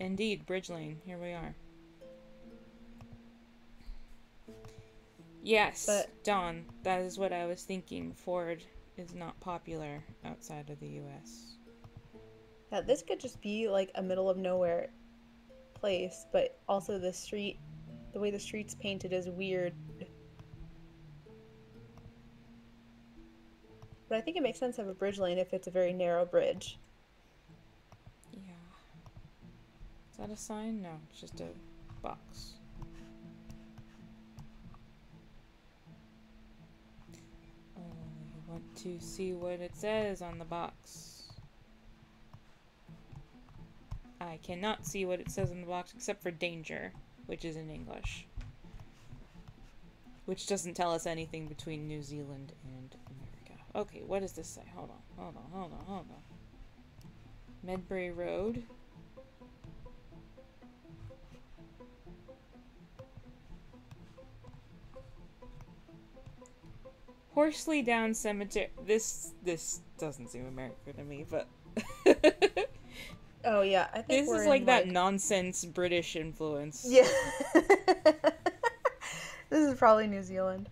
Indeed, bridge lane. Here we are. Yes, But- Dawn, that is what I was thinking. Ford is not popular outside of the US. Yeah, this could just be like a middle of nowhere place, but also the street, the way the street's painted is weird. But I think it makes sense to have a bridge lane if it's a very narrow bridge. Yeah. Is that a sign? No, it's just a box. Oh, you want to see what it says on the box. I cannot see what it says on the box except for danger, which is in English. Which doesn't tell us anything between New Zealand and America. Okay, what does this say? Hold on, hold on, hold on, hold on. Medbury Road. Horsley Down Cemetery. This this doesn't seem American to me, but Oh yeah, I think this is like that nonsense British influence. Yeah. this is probably New Zealand.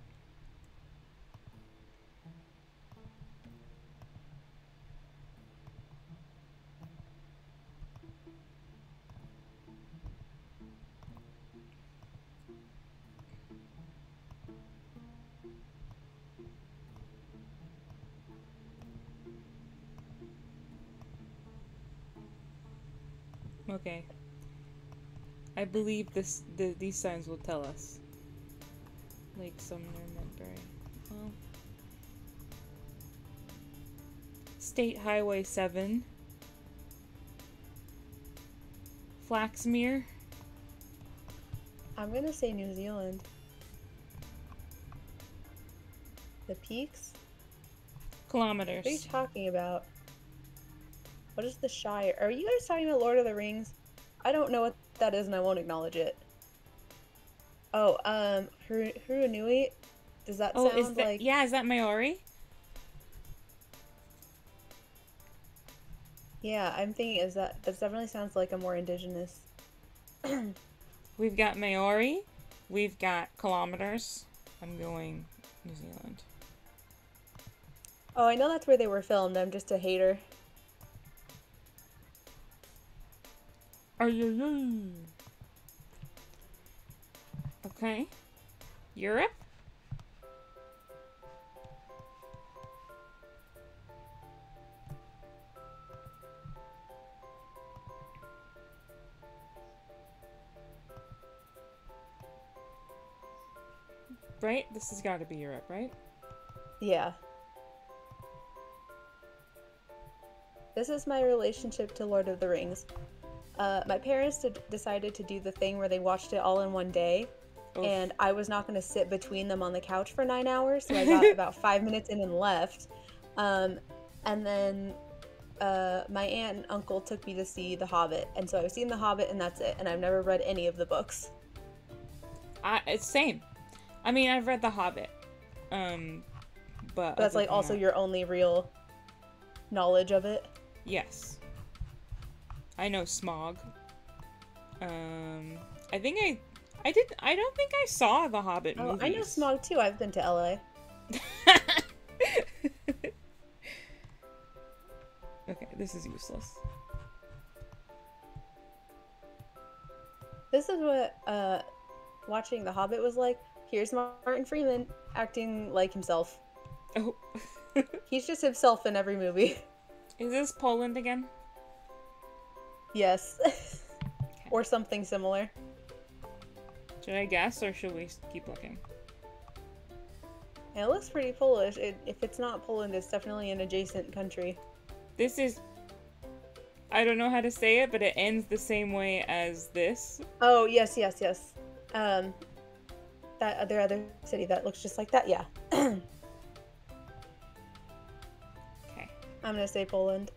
Okay. I believe this the, these signs will tell us. Lake Sumner, Medbury. Well. State Highway 7. Flaxmere. I'm gonna say New Zealand. The peaks? Kilometers. What are you talking about? What is the Shire? Are you guys talking about Lord of the Rings? I don't know what that is and I won't acknowledge it. Oh, um, Huru- Hurunui? Does that Oh, sound is that like. yeah? Is that Maori? Yeah, I'm thinking, is that. That definitely sounds like a more indigenous. We've got Maori. We've got kilometers. I'm going New Zealand. Oh, I know that's where they were filmed. I'm just a hater. Okay. Europe? Right? This has got to be Europe, right? Yeah. This is my relationship to Lord of the Rings. Uh, my parents did, decided to do the thing where they watched it all in one day, Oof. and I was not going to sit between them on the couch for nine hours, so I got about five minutes in and left. Um, and then uh, my aunt and uncle took me to see The Hobbit, and so I've seen The Hobbit, and that's it. And I've never read any of the books. I, it's same. I mean, I've read The Hobbit. Um, but But that's like also that- your only real knowledge of it. Yes. I know Smaug. Um, I think I, I did. I don't think I saw the Hobbit Oh, movies. I know Smog too. I've been to LA. okay, this is useless. This is what uh, watching The Hobbit was like. here's Martin Freeman acting like himself. Oh. He's just himself in every movie. Is this Poland again? Yes. or something similar. Should I guess or should we keep looking? It looks pretty Polish. It, if it's not Poland, it's definitely an adjacent country. This is. I don't know how to say it, but it ends the same way as this. Oh, yes, yes, yes. Um, that other other city that looks just like that, yeah. Okay. I'm gonna say Poland.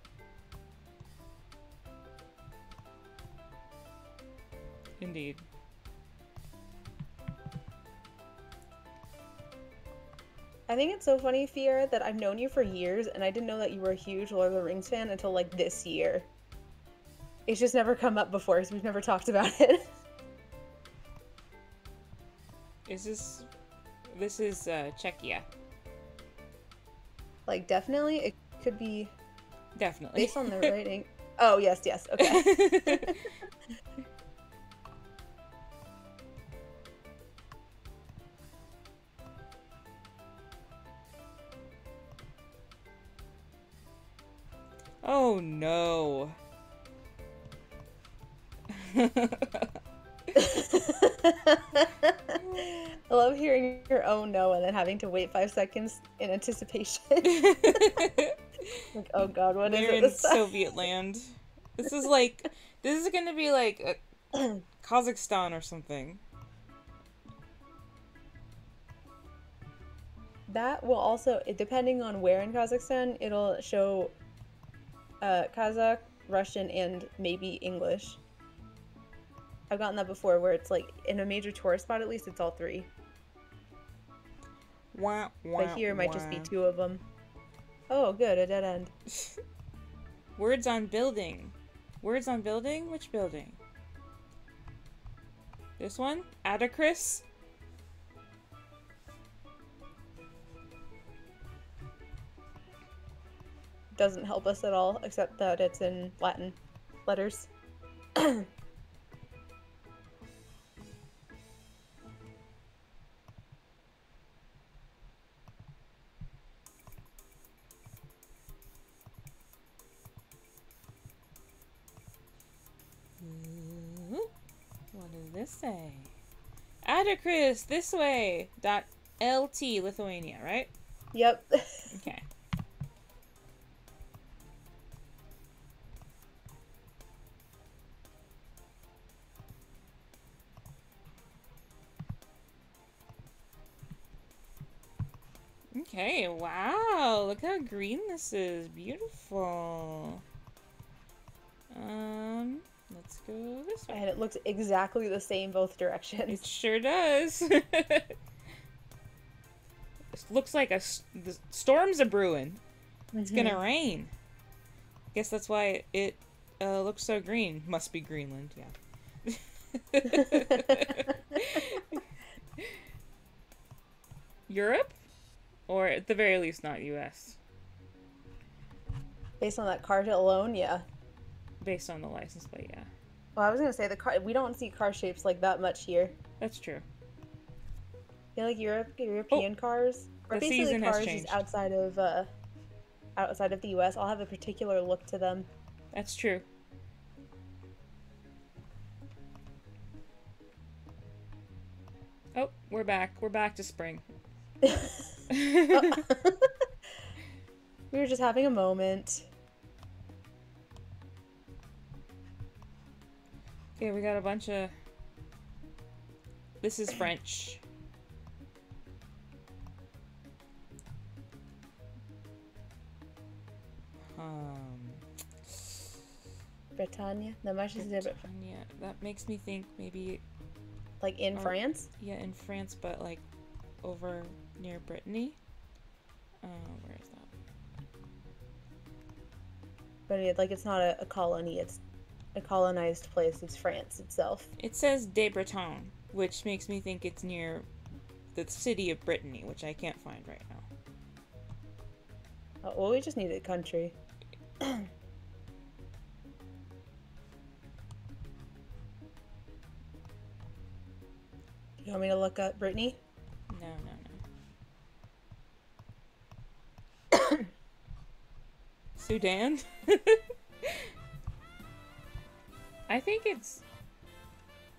Indeed. I think it's so funny, Fiera, that I've known you for years and I didn't know that you were a huge Lord of the Rings fan until like this year. It's just never come up before because we've never talked about it. Is this. This is uh, Czechia. like, definitely, it could be Definitely. based on the rating. Oh, yes, yes, okay. oh no and then having to wait five seconds in anticipation. like, oh god, what is We're it in time? Soviet land. This is like. This is gonna be like uh, Kazakhstan or something. That will also, depending on where in Kazakhstan, it'll show uh, Kazakh, Russian, and maybe English. I've gotten that before where it's like in a major tourist spot, at least it's all three. Wah, wah, But here it might just be two of them. Oh, good, a dead end. Words on building. Words on building? Which building? This one? Atticus? Doesn't help us at all, except that it's in Latin letters. does this say? Atticus, this way. Dot LT, Lithuania, right? Yep. Okay. Okay, wow, look how green this is. Beautiful. Um, let's go this way. and it looks exactly the same both directions. It sure does. it looks like a the storm's a brewing. It's gonna rain. Guess that's why it uh, looks so green. Must be Greenland, yeah. Europe, or at the very least, not U.S. Based on that car alone, yeah. Based on the license plate, yeah, Well, I was gonna say the car. We don't see car shapes like that much here. that's true. I feel like Europe, European cars, or the basically season has cars just outside of uh, outside of the U.S. all have a particular look to them. That's true. Oh, we're back. We're back to spring. we were just having a moment. Okay, we got a bunch of. This is French. Um, Bretagne, the much is different. Britannia. That makes me think maybe Like in Oh. France. yeah in France, but like over near Brittany. Uh, where is that? But it, like it's not a, a colony; it's a colonized place is France itself. It says De Breton, which makes me think it's near the city of Brittany, which I can't find right now. Oh, well, we just need a country. You want me to look up Brittany? No, no, no. Sudan? I think it's.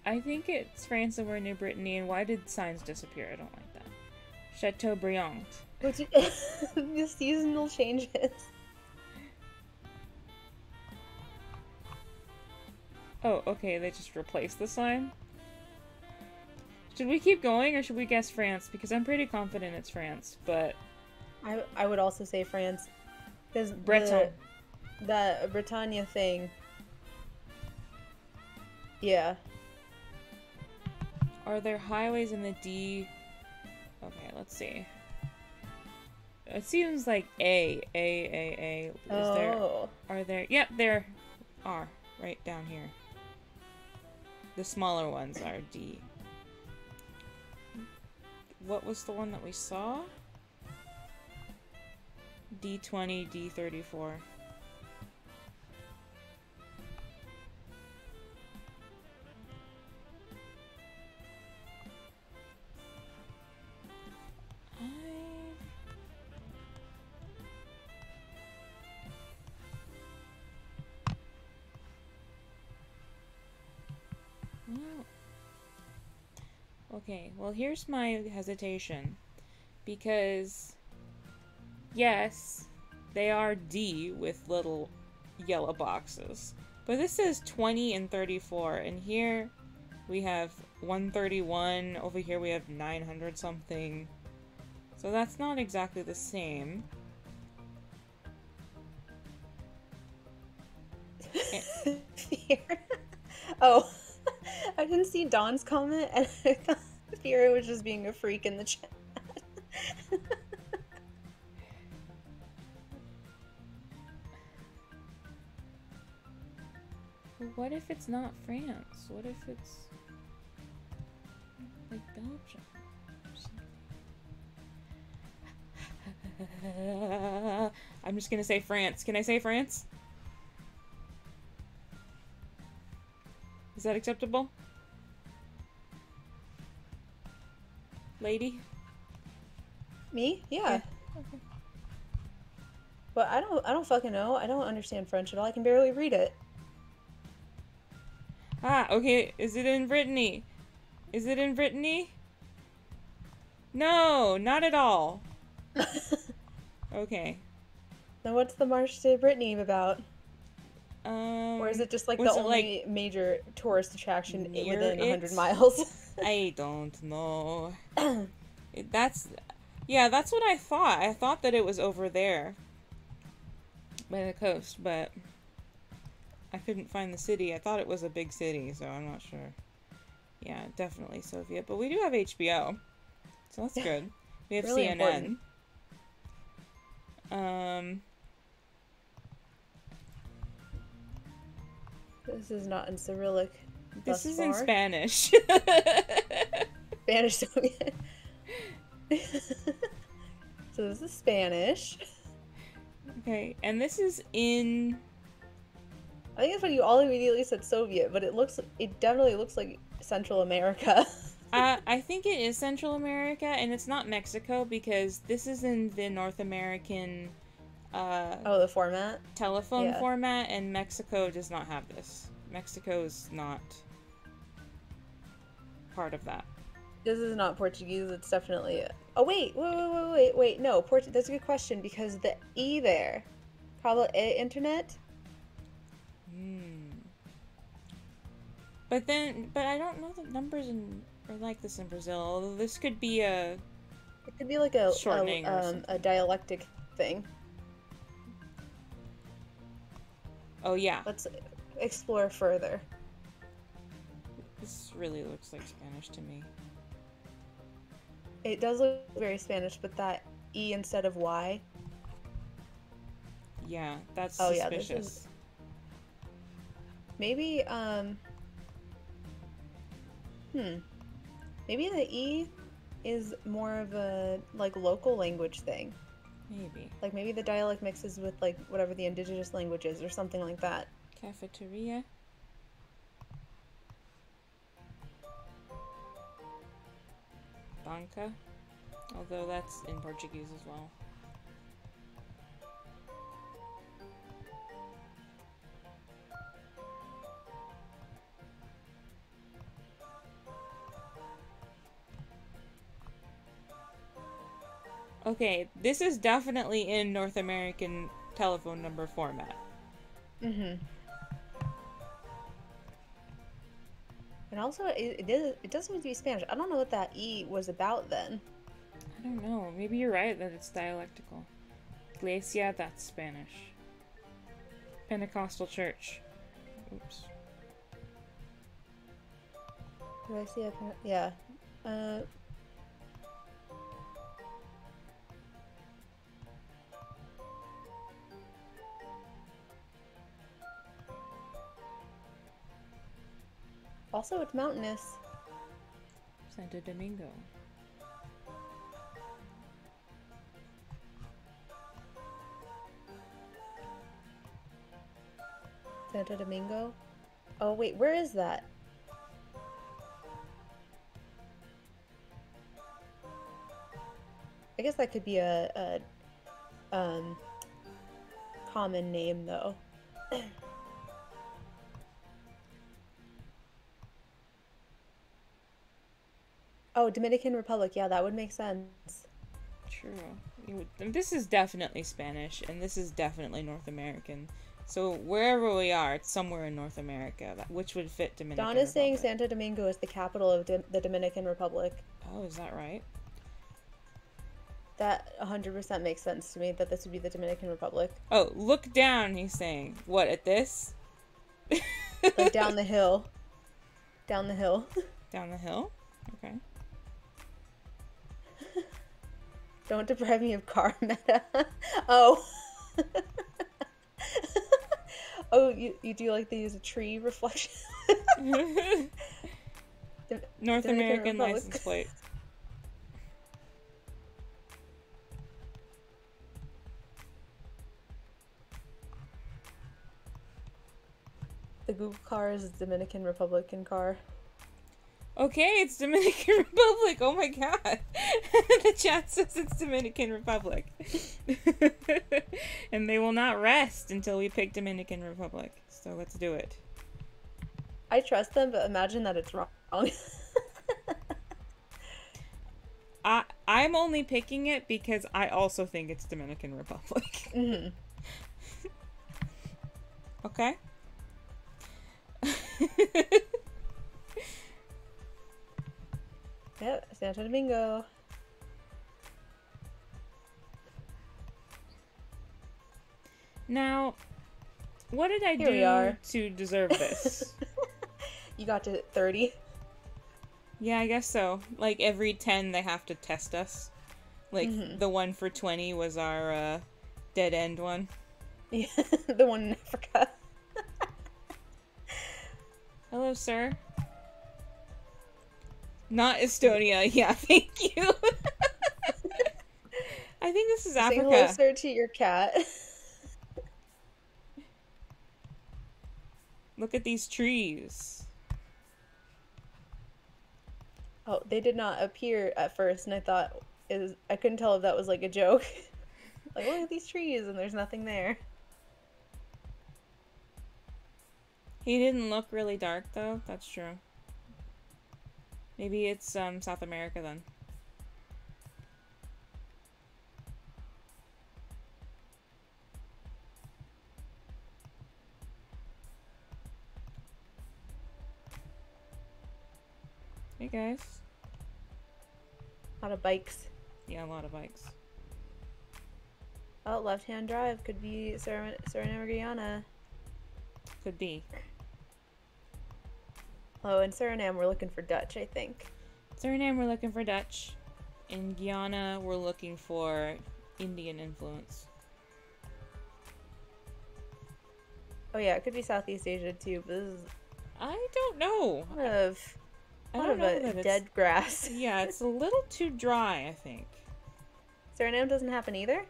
I think it's France over New Brittany, and why did signs disappear? I don't like that. Chateaubriant. Which the seasonal changes. Oh, okay, they just replaced the sign? Should we keep going, or should we guess France? Because I'm pretty confident it's France, but... I, I would also say France. Because Breton. The, the Britannia thing. Yeah. Are there highways in the D? Okay, let's see. It seems like A, A, A, A. Is there? oh. Are there? Yep, there are right down here. The smaller ones are D. What was the one that we saw? D20, D34. Oh. okay, well, here's my hesitation. Because, yes, they are D with little yellow boxes. But this says 20 and 34, and here we have 131, over here we have 900 something. So that's not exactly the same. Eh. Oh. I didn't see Dawn's comment and I thought Fear was just being a freak in the chat. What if it's not France? What if it's like Belgium? I'm just gonna say France. Can I say France? Is that acceptable? Lady? Me? Yeah. Okay. But I don't I don't fucking know. I don't understand French at all. I can barely read it. Ah, okay. Is it in Brittany? Is it in Brittany? No, not at all. Okay. Then what's the March to Brittany about? Um, Or is it just like the only major tourist attraction within 100 miles? I don't know. That's, yeah, that's what I thought. I thought that it was over there by the coast, but I couldn't find the city. I thought it was a big city, so I'm not sure. Yeah, definitely Soviet, but we do have HBO, so that's good. We have Really CNN. important. Um, this is not in Cyrillic. this is in. Spanish. Spanish Soviet. so this is Spanish. okay, and this is in I think it's when you all immediately said Soviet, but it looks it definitely looks like Central America. Uh, I think it is Central America, and it's not Mexico because this is in the North American uh, oh, the format. telephone yeah. format, and Mexico does not have this. Mexico is not part of that. This is not Portuguese. It's definitely. A... Oh wait, wait, wait, wait, wait, wait. No, Port. That's a good question because the e there, probably e internet. Hmm. But then, but I don't know the numbers in are like this in Brazil. Although this could be a It could be like a Shortening a, um, a dialectic thing. Oh yeah, Let's explore further. this really looks like Spanish to me. It does look very Spanish, but that e instead of y. Yeah, that's Oh, yeah, this suspicious. is- Maybe um. Hmm. Maybe the e is more of a like local language thing. Maybe Like maybe the dialect mixes with like whatever the indigenous language is or something like that. cafeteria. Banca, although that's in Portuguese as well. Okay, this is definitely in North American telephone number format. Mm-hmm. And also, it, it is it does not seem to be Spanish. I don't know what that E was about then. I don't know. Maybe you're right that it's dialectical. Iglesia, that's Spanish. Pentecostal church. Oops. Do I see a yeah? Uh, also, it's mountainous. Santo Domingo. Santo Domingo. Oh wait, where is that? I guess that could be a, a um, common name though. oh, Dominican Republic. Yeah, that would make sense. True. You would, this is definitely Spanish, and this is definitely North American. So wherever we are, it's somewhere in North America, which would fit Dominican. Dawn is saying Republic. Santo Domingo is the capital of Dim- the Dominican Republic. Oh, is that right? That 100% makes sense to me that this would be the Dominican Republic. Oh, look down. He's saying what at this? Like down the hill. Down the hill. down the hill. Okay. Don't deprive me of car meta. oh. oh, you, you do like to use a tree reflection? North Dominican American Republic. license plate. the Google car is a Dominican Republican car. Okay, it's Dominican Republic. Oh my god. the chat says it's Dominican Republic. and they will not rest until we pick Dominican Republic. So let's do it. I trust them, but imagine that it's wrong. I I'm only picking it because I also think it's Dominican Republic. hmm Okay? Yep, Santo Domingo. now, what did I Here do are. to deserve this? You got to 30. yeah, I guess so. Like every 10 they have to test us. Like Mhm. the one for 20 was our uh, dead end one. Yeah, the one in Africa. Hello, sir. Not Estonia. Yeah, thank you. I think this is Africa. Say hello, sir, to your cat. Look at these trees. Oh, they did not appear at first, and I thought is I couldn't tell if that was like a joke. like, look at these trees, and there's nothing there. He didn't look really dark though. That's true. Maybe it's um South America then. Hey guys. A lot of bikes. Yeah, a lot of bikes. Oh, left-hand drive could be Surin- Suriname or Guyana. Could be. Oh, in Suriname, we're looking for Dutch, I think. Suriname, we're looking for Dutch. In Guyana, we're looking for Indian influence. Oh yeah, it could be Southeast Asia too, but this is I don't know. a lot of, I don't know that it's- dead grass. Yeah, it's a little too dry, I think. Suriname doesn't happen either.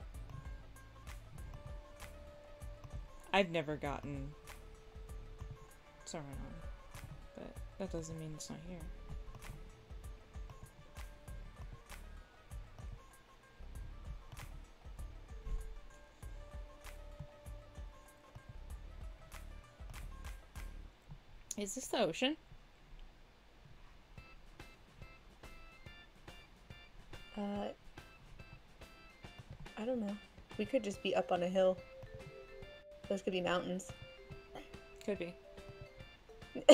I've never gotten Suriname, that doesn't mean it's not here. Is this the ocean? Uh, I don't know. We could just be up on a hill. Those could be mountains. Could be.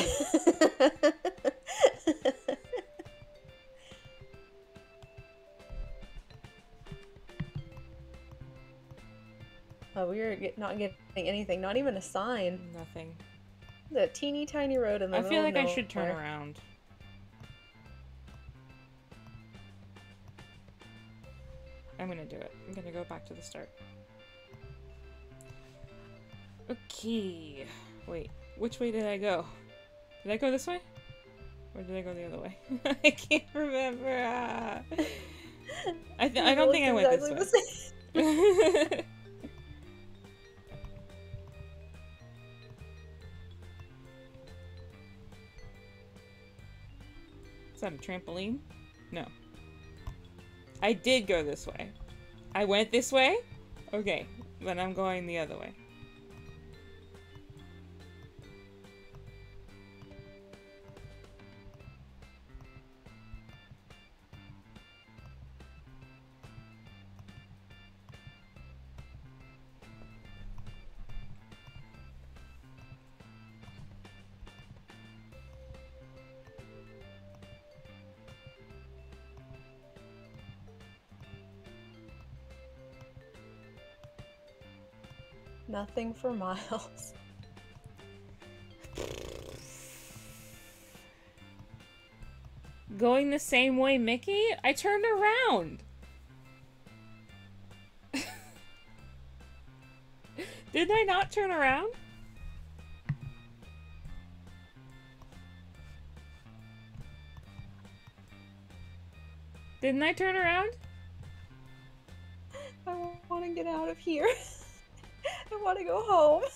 oh, we are get, not getting anything. Not even a sign. Nothing. The teeny tiny road in the I feel like I should turn around. I'm gonna do it. I'm gonna go back to the start. Okay. Wait, which way did I go? Did I go this way? Or did I go the other way? I can't remember. Ah. I, th- I don't think I went exactly this way. Is that a trampoline? No. I did go this way. I went this way? Okay, then I'm going the other way. Nothing for miles. Going the same way, Mickey? I turned around. Did I not turn around? Didn't I turn around? I want to get out of here. I want to go home.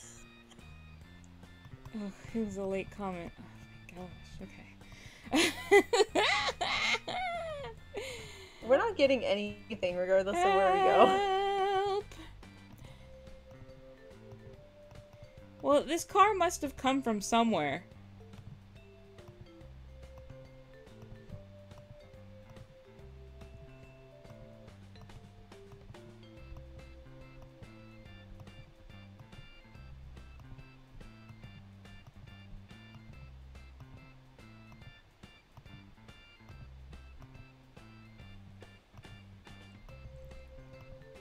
Oh, it was a late comment. Oh my gosh, okay. We're not getting anything regardless of where we go. Help. Well, this car must have come from somewhere.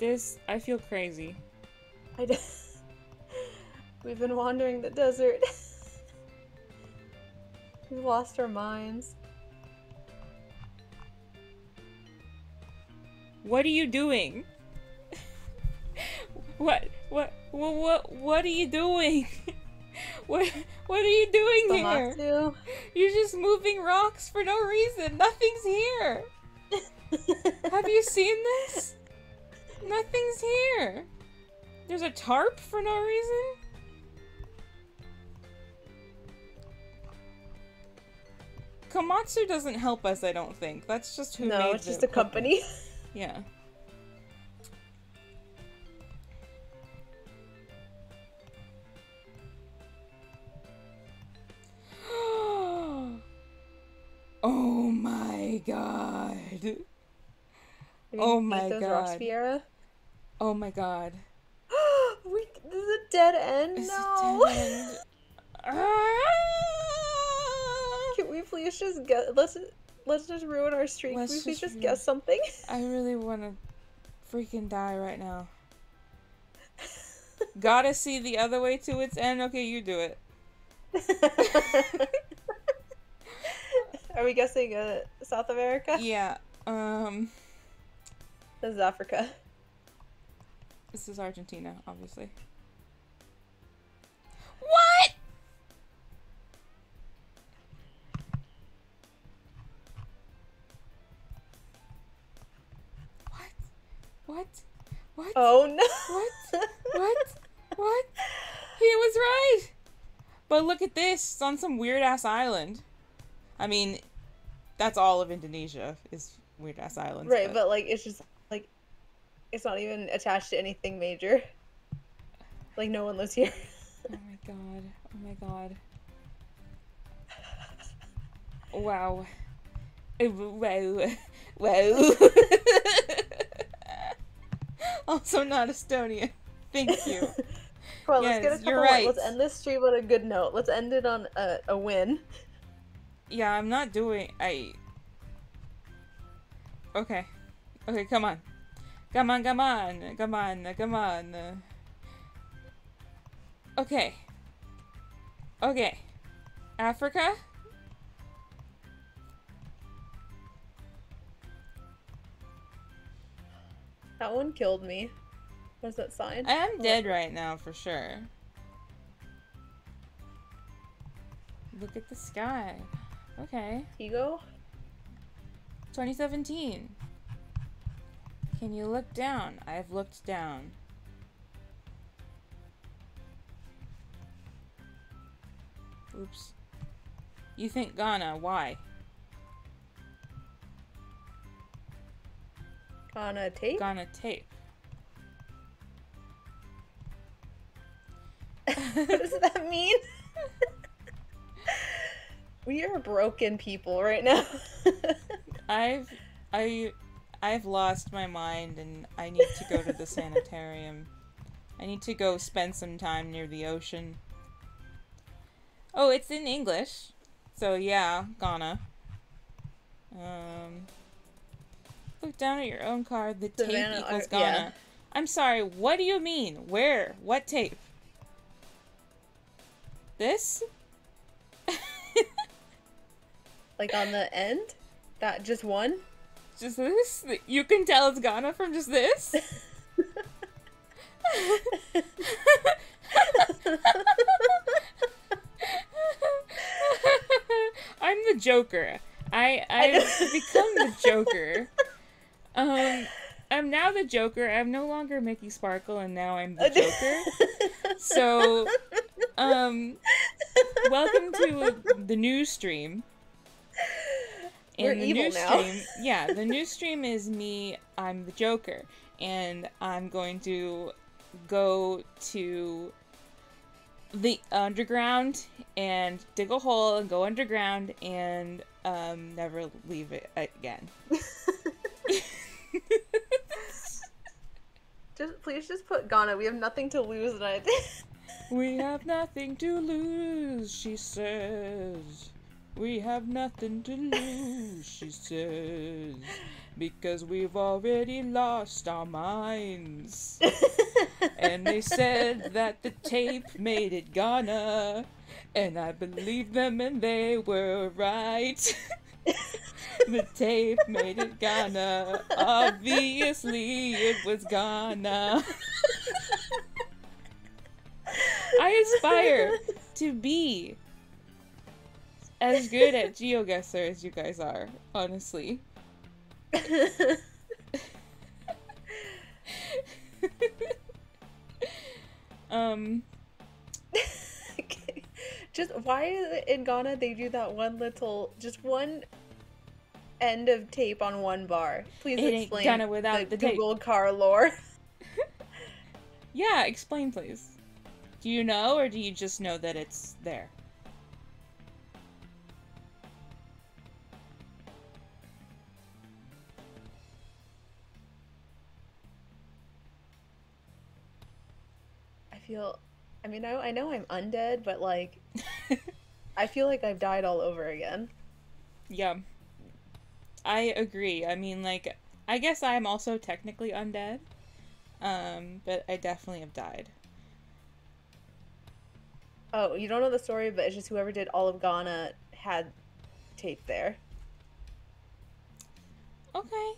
This, I feel crazy. I d- We've been wandering the desert. We've lost our minds. What are you doing? what, what, what, what, what are you doing? what, what are you doing here? You're just moving rocks for no reason. Nothing's here. Have you seen this? Nothing's here. There's a tarp for no reason? Komatsu doesn't help us, I don't think. That's just who no, made it's just a equipment. company. Yeah. oh my god. Oh my rocks, God. Fiera? Oh my god. we, this is a dead end. It's a no. dead end. Ah! Can we please just get? Let's let's just ruin our streak. Let's Can we please just just guess something? I really want to freaking die right now. Gotta see the other way to its end. Okay, you do it. Are we guessing uh, South America? Yeah. Um. This is Africa. This is Argentina, obviously. What? What? What? What? Oh no! What? What? What? He was right. But look at this. It's on some weird ass island. I mean, that's all of Indonesia is weird ass island. right, but like it's just like it's not even attached to anything major. Like no one lives here. Oh my god. Oh my god. Wow. Uh, Wow. Wow. also not Estonia. Thank you. Come on, let's Yes, get a couple you're right. Let's end this stream on a good note. Let's end it on a, a win. Yeah, I'm not doing. I. Okay. Okay, come on. Come on, come on, come on, come on. Okay. Okay. Africa? That one killed me. What's that sign? I am dead right now for sure. Look at the sky. Okay. Ego? 2017. Can you look down? I've looked down. Oops. You think Ghana? Why? On a tape? Ghana tape. what does that mean? we are broken people right now. I've I I've lost my mind and I need to go to the sanitarium. I need to go spend some time near the ocean. Oh, it's in English. So yeah, Ghana. Um Look down at your own card. The tape Savannah, equals Ghana. yeah. I'm sorry, what do you mean? Where? What tape? This? like on the end? That just one? Just this? You can tell it's Ghana from just this? I'm the Joker. I I've become the Joker. Um, I'm now the Joker. I'm no longer Mickey Sparkle, and now I'm the Joker. So, um, welcome to the news stream. We're the evil news now. stream, yeah, the new stream is me. I'm the Joker, and I'm going to go to the underground and dig a hole and go underground and um, never leave it again. Just please just put Ghana. We have nothing to lose and I We have nothing to lose, she says. We have nothing to lose, she says. Because we've already lost our minds. and they said that the tape made it Ghana. And I believed them and they were right. the tape made it Ghana. Obviously, it was Ghana. I aspire to be as good at GeoGuessr as you guys are, honestly. um, Okay. Just why in Ghana they do that one little just one end of tape on one bar? Please It explain Ghana without the tape. Google car lore. yeah, explain please. Do you know, or do you just know that it's there? Feel I mean I, I know I'm undead, but like I feel like I've died all over again. Yeah. I agree. I mean, like, I guess I'm also technically undead. Um, but I definitely have died. Oh, you don't know the story, but it's just whoever did all of Ghana had tape there. Okay.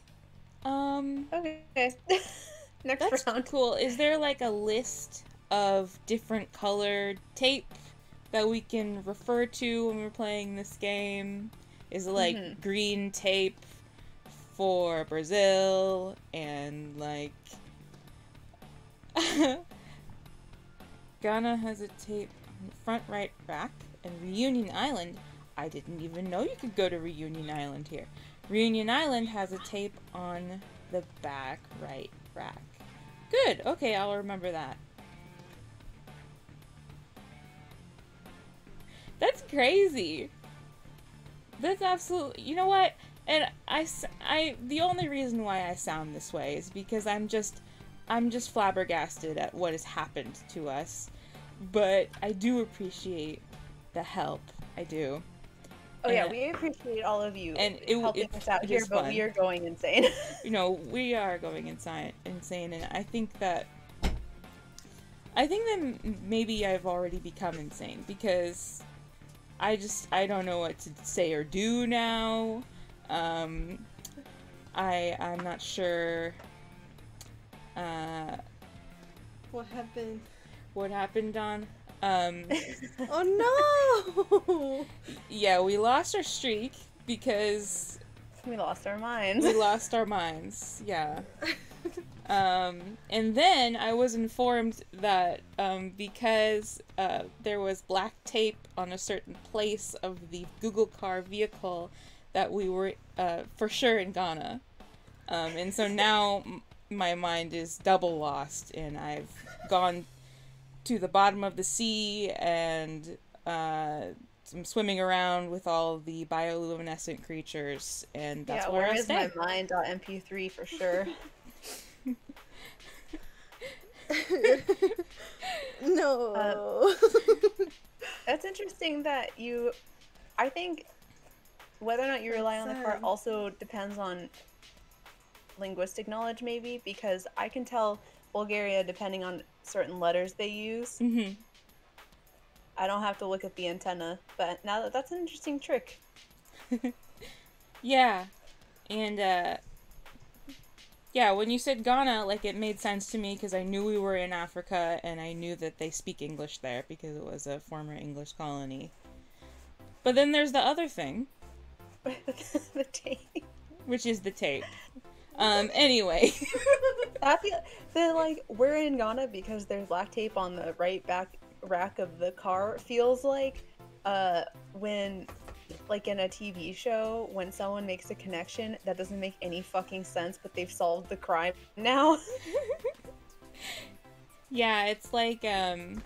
Um, Okay. Next that's round. cool. Is there like a list of different colored tape that we can refer to when we're playing this game? Is it like Mhm. green tape for Brazil and like Ghana has a tape on the front right rack and Reunion Island. I didn't even know you could go to Reunion Island here. Reunion Island has a tape on the back right rack. Good. Okay, I'll remember that. That's crazy. That's absolutely. You know what? And I, I, the only reason why I sound this way is because I'm just I'm just flabbergasted at what has happened to us. But I do appreciate the help. I do. Oh yeah, we appreciate all of you and it- helping it- us out here, but fun. we are going insane. you know, we are going insane, insane, and I think that I think that maybe I've already become insane because I just I don't know what to say or do now. Um, I I'm not sure. Uh, What happened? what happened, Dawn? Um, Oh no! yeah, we lost our streak because we lost our minds. we lost our minds. Yeah. Um, and then I was informed that um, because uh, there was black tape on a certain place of the Google car vehicle, that we were uh, for sure in Ghana. Um, and so now m- my mind is double lost, and I've gone to the bottom of the sea and uh, I'm swimming around with all the bioluminescent creatures, and that's yeah, where, where I is stay. my mind? MP3 for sure. no. That's interesting that you. I think whether or not you rely on the car also depends on linguistic knowledge, maybe, because I can tell Bulgaria depending on certain letters they use. hmm I don't have to look at the antenna, but now that that's an interesting trick. Yeah. And uh yeah, when you said Ghana, like it made sense to me because I knew we were in Africa and I knew that they speak English there because it was a former English colony. But then there's the other thing, the tape. which is the tape. Um anyway, I feel the like we're in Ghana because there's black tape on the right back rack of the car. Feels like uh when like in a TV show when someone makes a connection that doesn't make any fucking sense, but they've solved the crime now. yeah, it's like um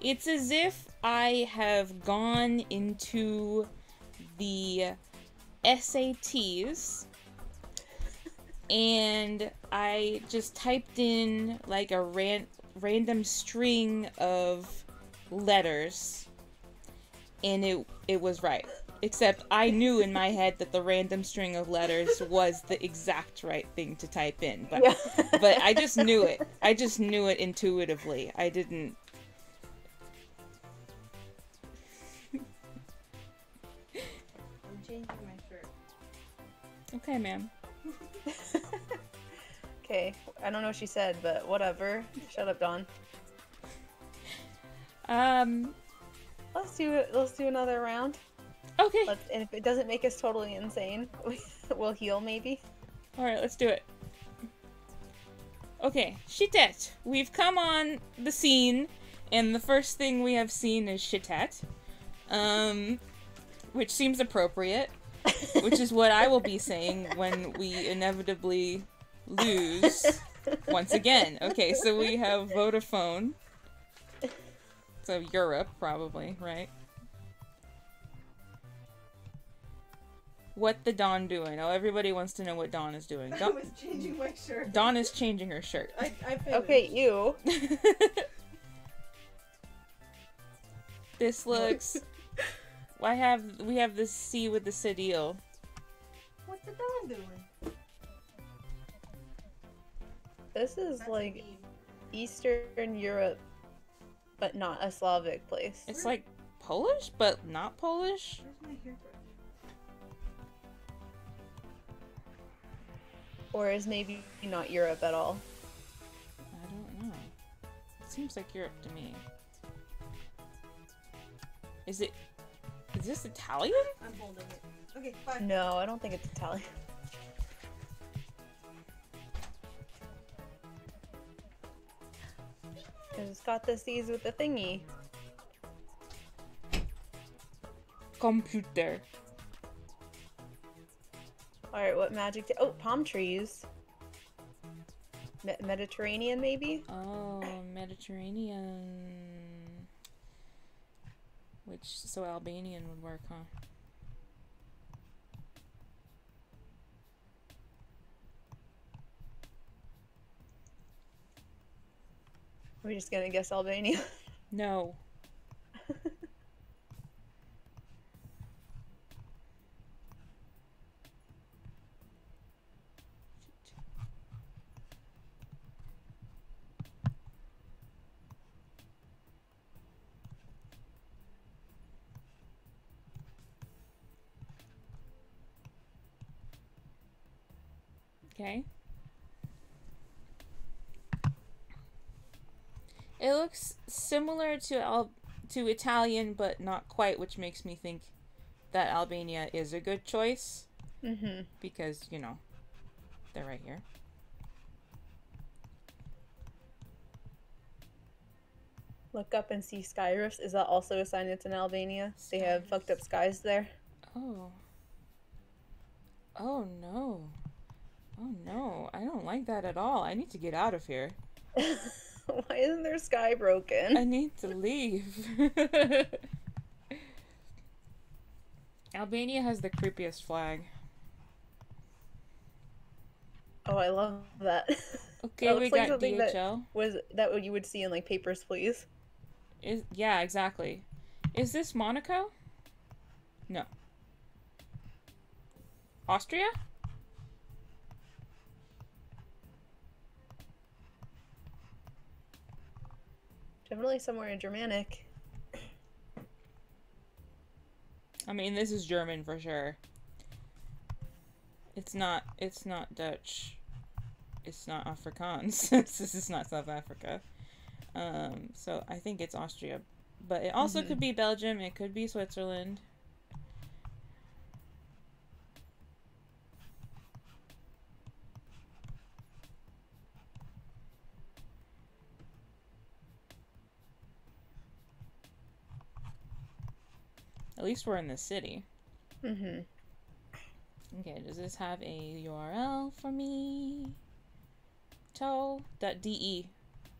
it's as if I have gone into the SATs and I just typed in like a ran- random string of letters and it it was right. Except I knew in my head that the random string of letters was the exact right thing to type in, but Yeah. but I just knew it. I just knew it intuitively. I didn't. I'm changing my shirt. Okay, ma'am. Okay, I don't know what she said, but whatever. Shut up, Dawn. Um. Let's do let's do another round. Okay. Let's and if it doesn't make us totally insane, we'll heal maybe. All right. Let's do it. Okay, Shitet. We've come on the scene, and the first thing we have seen is Shitet, um, which seems appropriate. which is what I will be saying when we inevitably lose once again. Okay, so we have Vodafone. So Europe, probably, right? What the Dawn doing? Oh, everybody wants to know what Dawn is doing. I Dawn, was changing my shirt. Dawn is changing her shirt. I, I. Okay, you. this looks. I have we have the sea with the Cedille. What's the dog doing? This is That's like. Eastern Europe, but not a Slavic place. It's like Polish, but not Polish. Where's my hairbrush? Or is maybe not Europe at all. I don't know. It seems like Europe to me. Is it? Is this Italian? I'm holding it. Okay, bye. No, I don't think it's Italian. Cause it's got the C's with the thingy. Computer. Alright, what magic? Oh, palm trees. Me- Mediterranean, maybe? Oh, Mediterranean. Which so Albanian would work, huh? Are we just gonna guess Albania? No. looks similar to Al- to Italian, but not quite, which makes me think that Albania is a good choice mm-hmm. because you know they're right here. Look up and see sky roofs. Is that also a sign it's in Albania? They have fucked up skies there. Oh. Oh no. Oh no. I don't like that at all. I need to get out of here. Why isn't their sky broken? I need to leave. Albania has the creepiest flag. Oh, I love that. Okay, That we like got something that- Was that what you would see in like Papers, Please? Is yeah, exactly. Is this Monaco? No. Austria? Definitely somewhere in Germanic. I mean, this is German for sure. It's not. It's not Dutch. It's not Afrikaans. this is not South Africa. Um, so I think it's Austria, but it also Mhm. could be Belgium. It could be Switzerland. At least we're in the city. Mm-hmm. Okay, does this have a URL for me? Toe.de.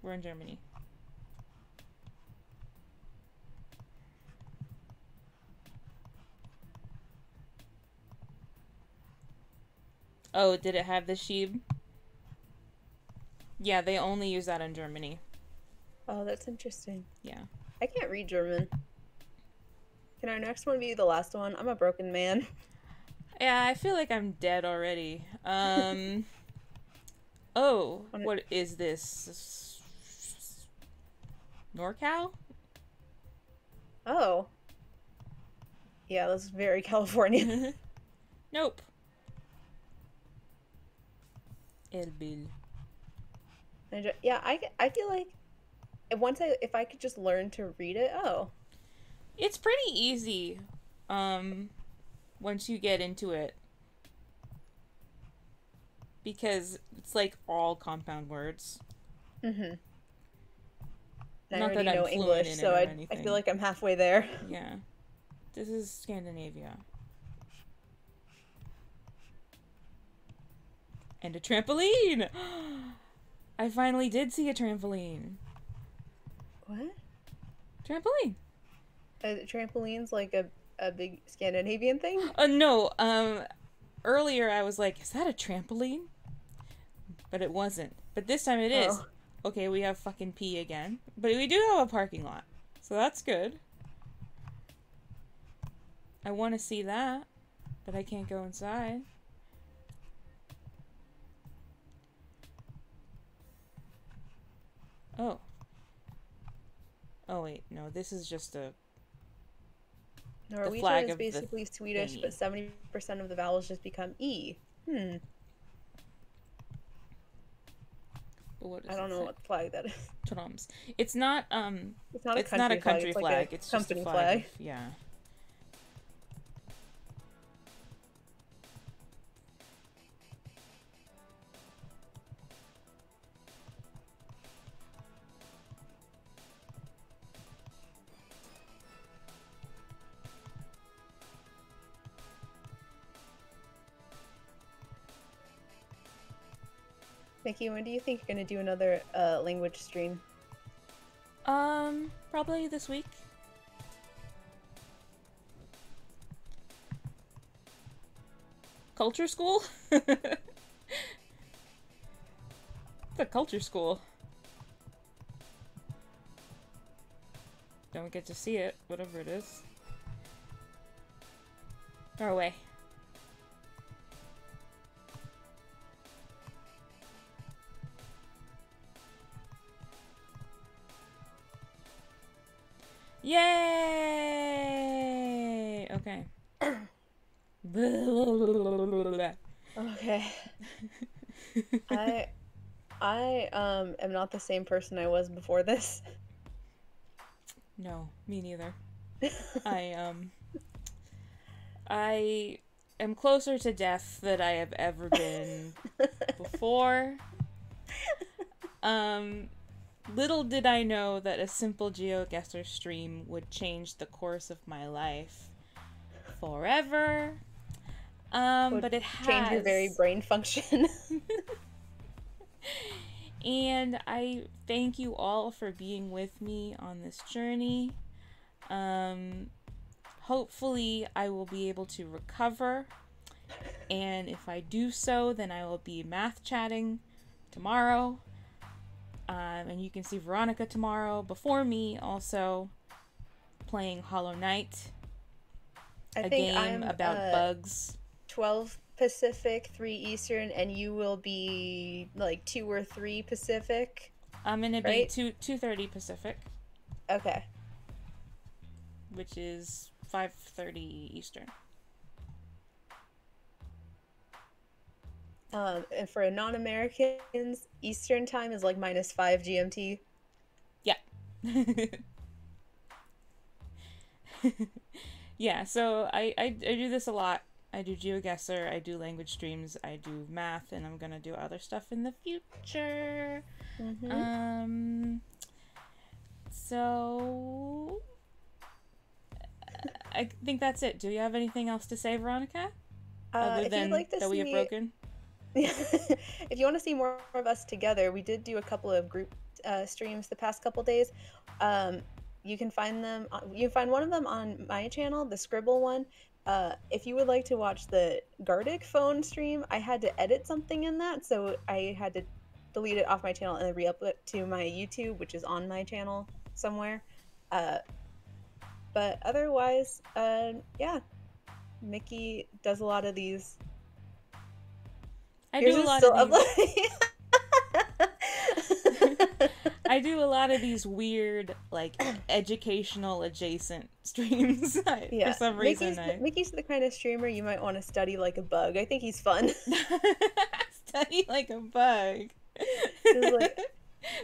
We're in Germany. Oh, did it have the sheep? Yeah, they only use that in Germany. Oh, that's interesting. Yeah. I can't read German. Can our next one be the last one? I'm a broken man. Yeah, I feel like I'm dead already. Um. oh, what is this? NorCal? Oh. Yeah, that's very California. nope. Erbil. Yeah, I, I feel like once I if I could just learn to read it, oh, It's pretty easy. Um, once you get into it, because it's like all compound words. mm-hmm. I Not already that I'm know English, so I, I feel like I'm halfway there. Yeah. This is Scandinavia. And a trampoline! I finally did see a trampoline. What? Trampoline. Trampolines like a, a big Scandinavian thing? Uh, no, um, earlier I was like, is that a trampoline? But it wasn't. But this time it is. Oh. Okay, we have fucking pee again. But we do have a parking lot. So that's good. I want to see that. But I can't go inside. Oh. Oh, wait. No, this is just a. Norwegian flag is basically Swedish, thingy. but seventy percent of the vowels just become e. Hmm. What I don't know say? what flag that is. Tromsø. It's not um It's not a it's country not a country flag. flag. It's, like It's, just a company flag. flag. yeah. Mickey, when do you think you're gonna do another uh, language stream? Um, probably this week. Culture school? the culture school. don't get to see it, whatever it is. Far away. Yay! Okay. Okay. I I um am not the same person I was before this. no, me neither. I um I am closer to death than I have ever been before. Um little did I know that a simple GeoGuessr stream would change the course of my life forever. Um, but it has Change your very brain function. and I thank you all for being with me on this journey. Um, hopefully, I will be able to recover. And if I do so, then I will be math chatting tomorrow. Um, and you can see Veronika tomorrow before me, also playing Hollow Knight, I a think game I'm about uh, bugs. 12 Pacific, 3 Eastern, and you will be like 2 or 3 Pacific. I'm gonna be two two thirty Pacific, Okay. which is five thirty Eastern. Um, and for non Americans, Eastern time is like minus 5 GMT. yeah, yeah. so I, I, I do this a lot. I do GeoGuessr, I do language streams, I do math, and I'm gonna do other stuff in the future. Mhm. Um, so I think that's it. Do you have anything else to say, Veronika? Uh, Other than like that we have broken? If you want to see more of us together, we did do a couple of group uh, streams the past couple days. Um, you can find them. You can find one of them on my channel, the Scribble one. Uh, if you would like to watch the Gartic Phone stream, I had to edit something in that, so I had to delete it off my channel and re-upload it to my YouTube, which is on my channel somewhere. Uh, but otherwise, uh, yeah, Mickey does a lot of these I Yours do a lot still of these. I do a lot of these weird, like educational adjacent streams. I- yeah, For some reason, Mickey's, I the, Mickey's the kind of streamer you might want to study like a bug. I think he's fun. study like a bug. Like-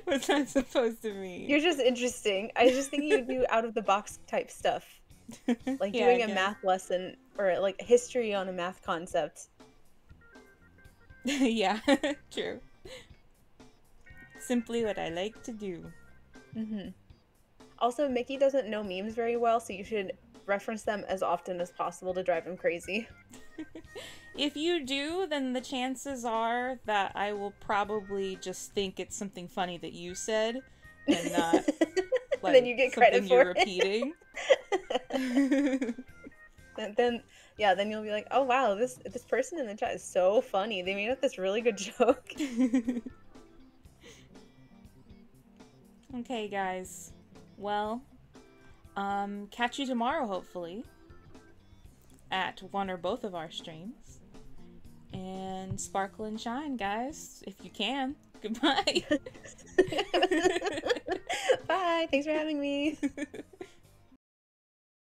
What's that supposed to mean? You're just interesting. I just think you do out of the box type stuff, like Yeah, doing a math lesson or like history on a math concept. yeah, true. Simply what I like to do. hmm Also, Mickey doesn't know memes very well, so you should reference them as often as possible to drive him crazy. If you do, then the chances are that I will probably just think it's something funny that you said and not like then you get credit something you're for it. repeating. And then yeah, then you'll be like, oh wow, this this person in the chat is so funny. They made up this really good joke. okay, guys. Well, um, catch you tomorrow, hopefully, at one or both of our streams. And sparkle and shine, guys, if you can. Goodbye. Bye. Thanks for having me.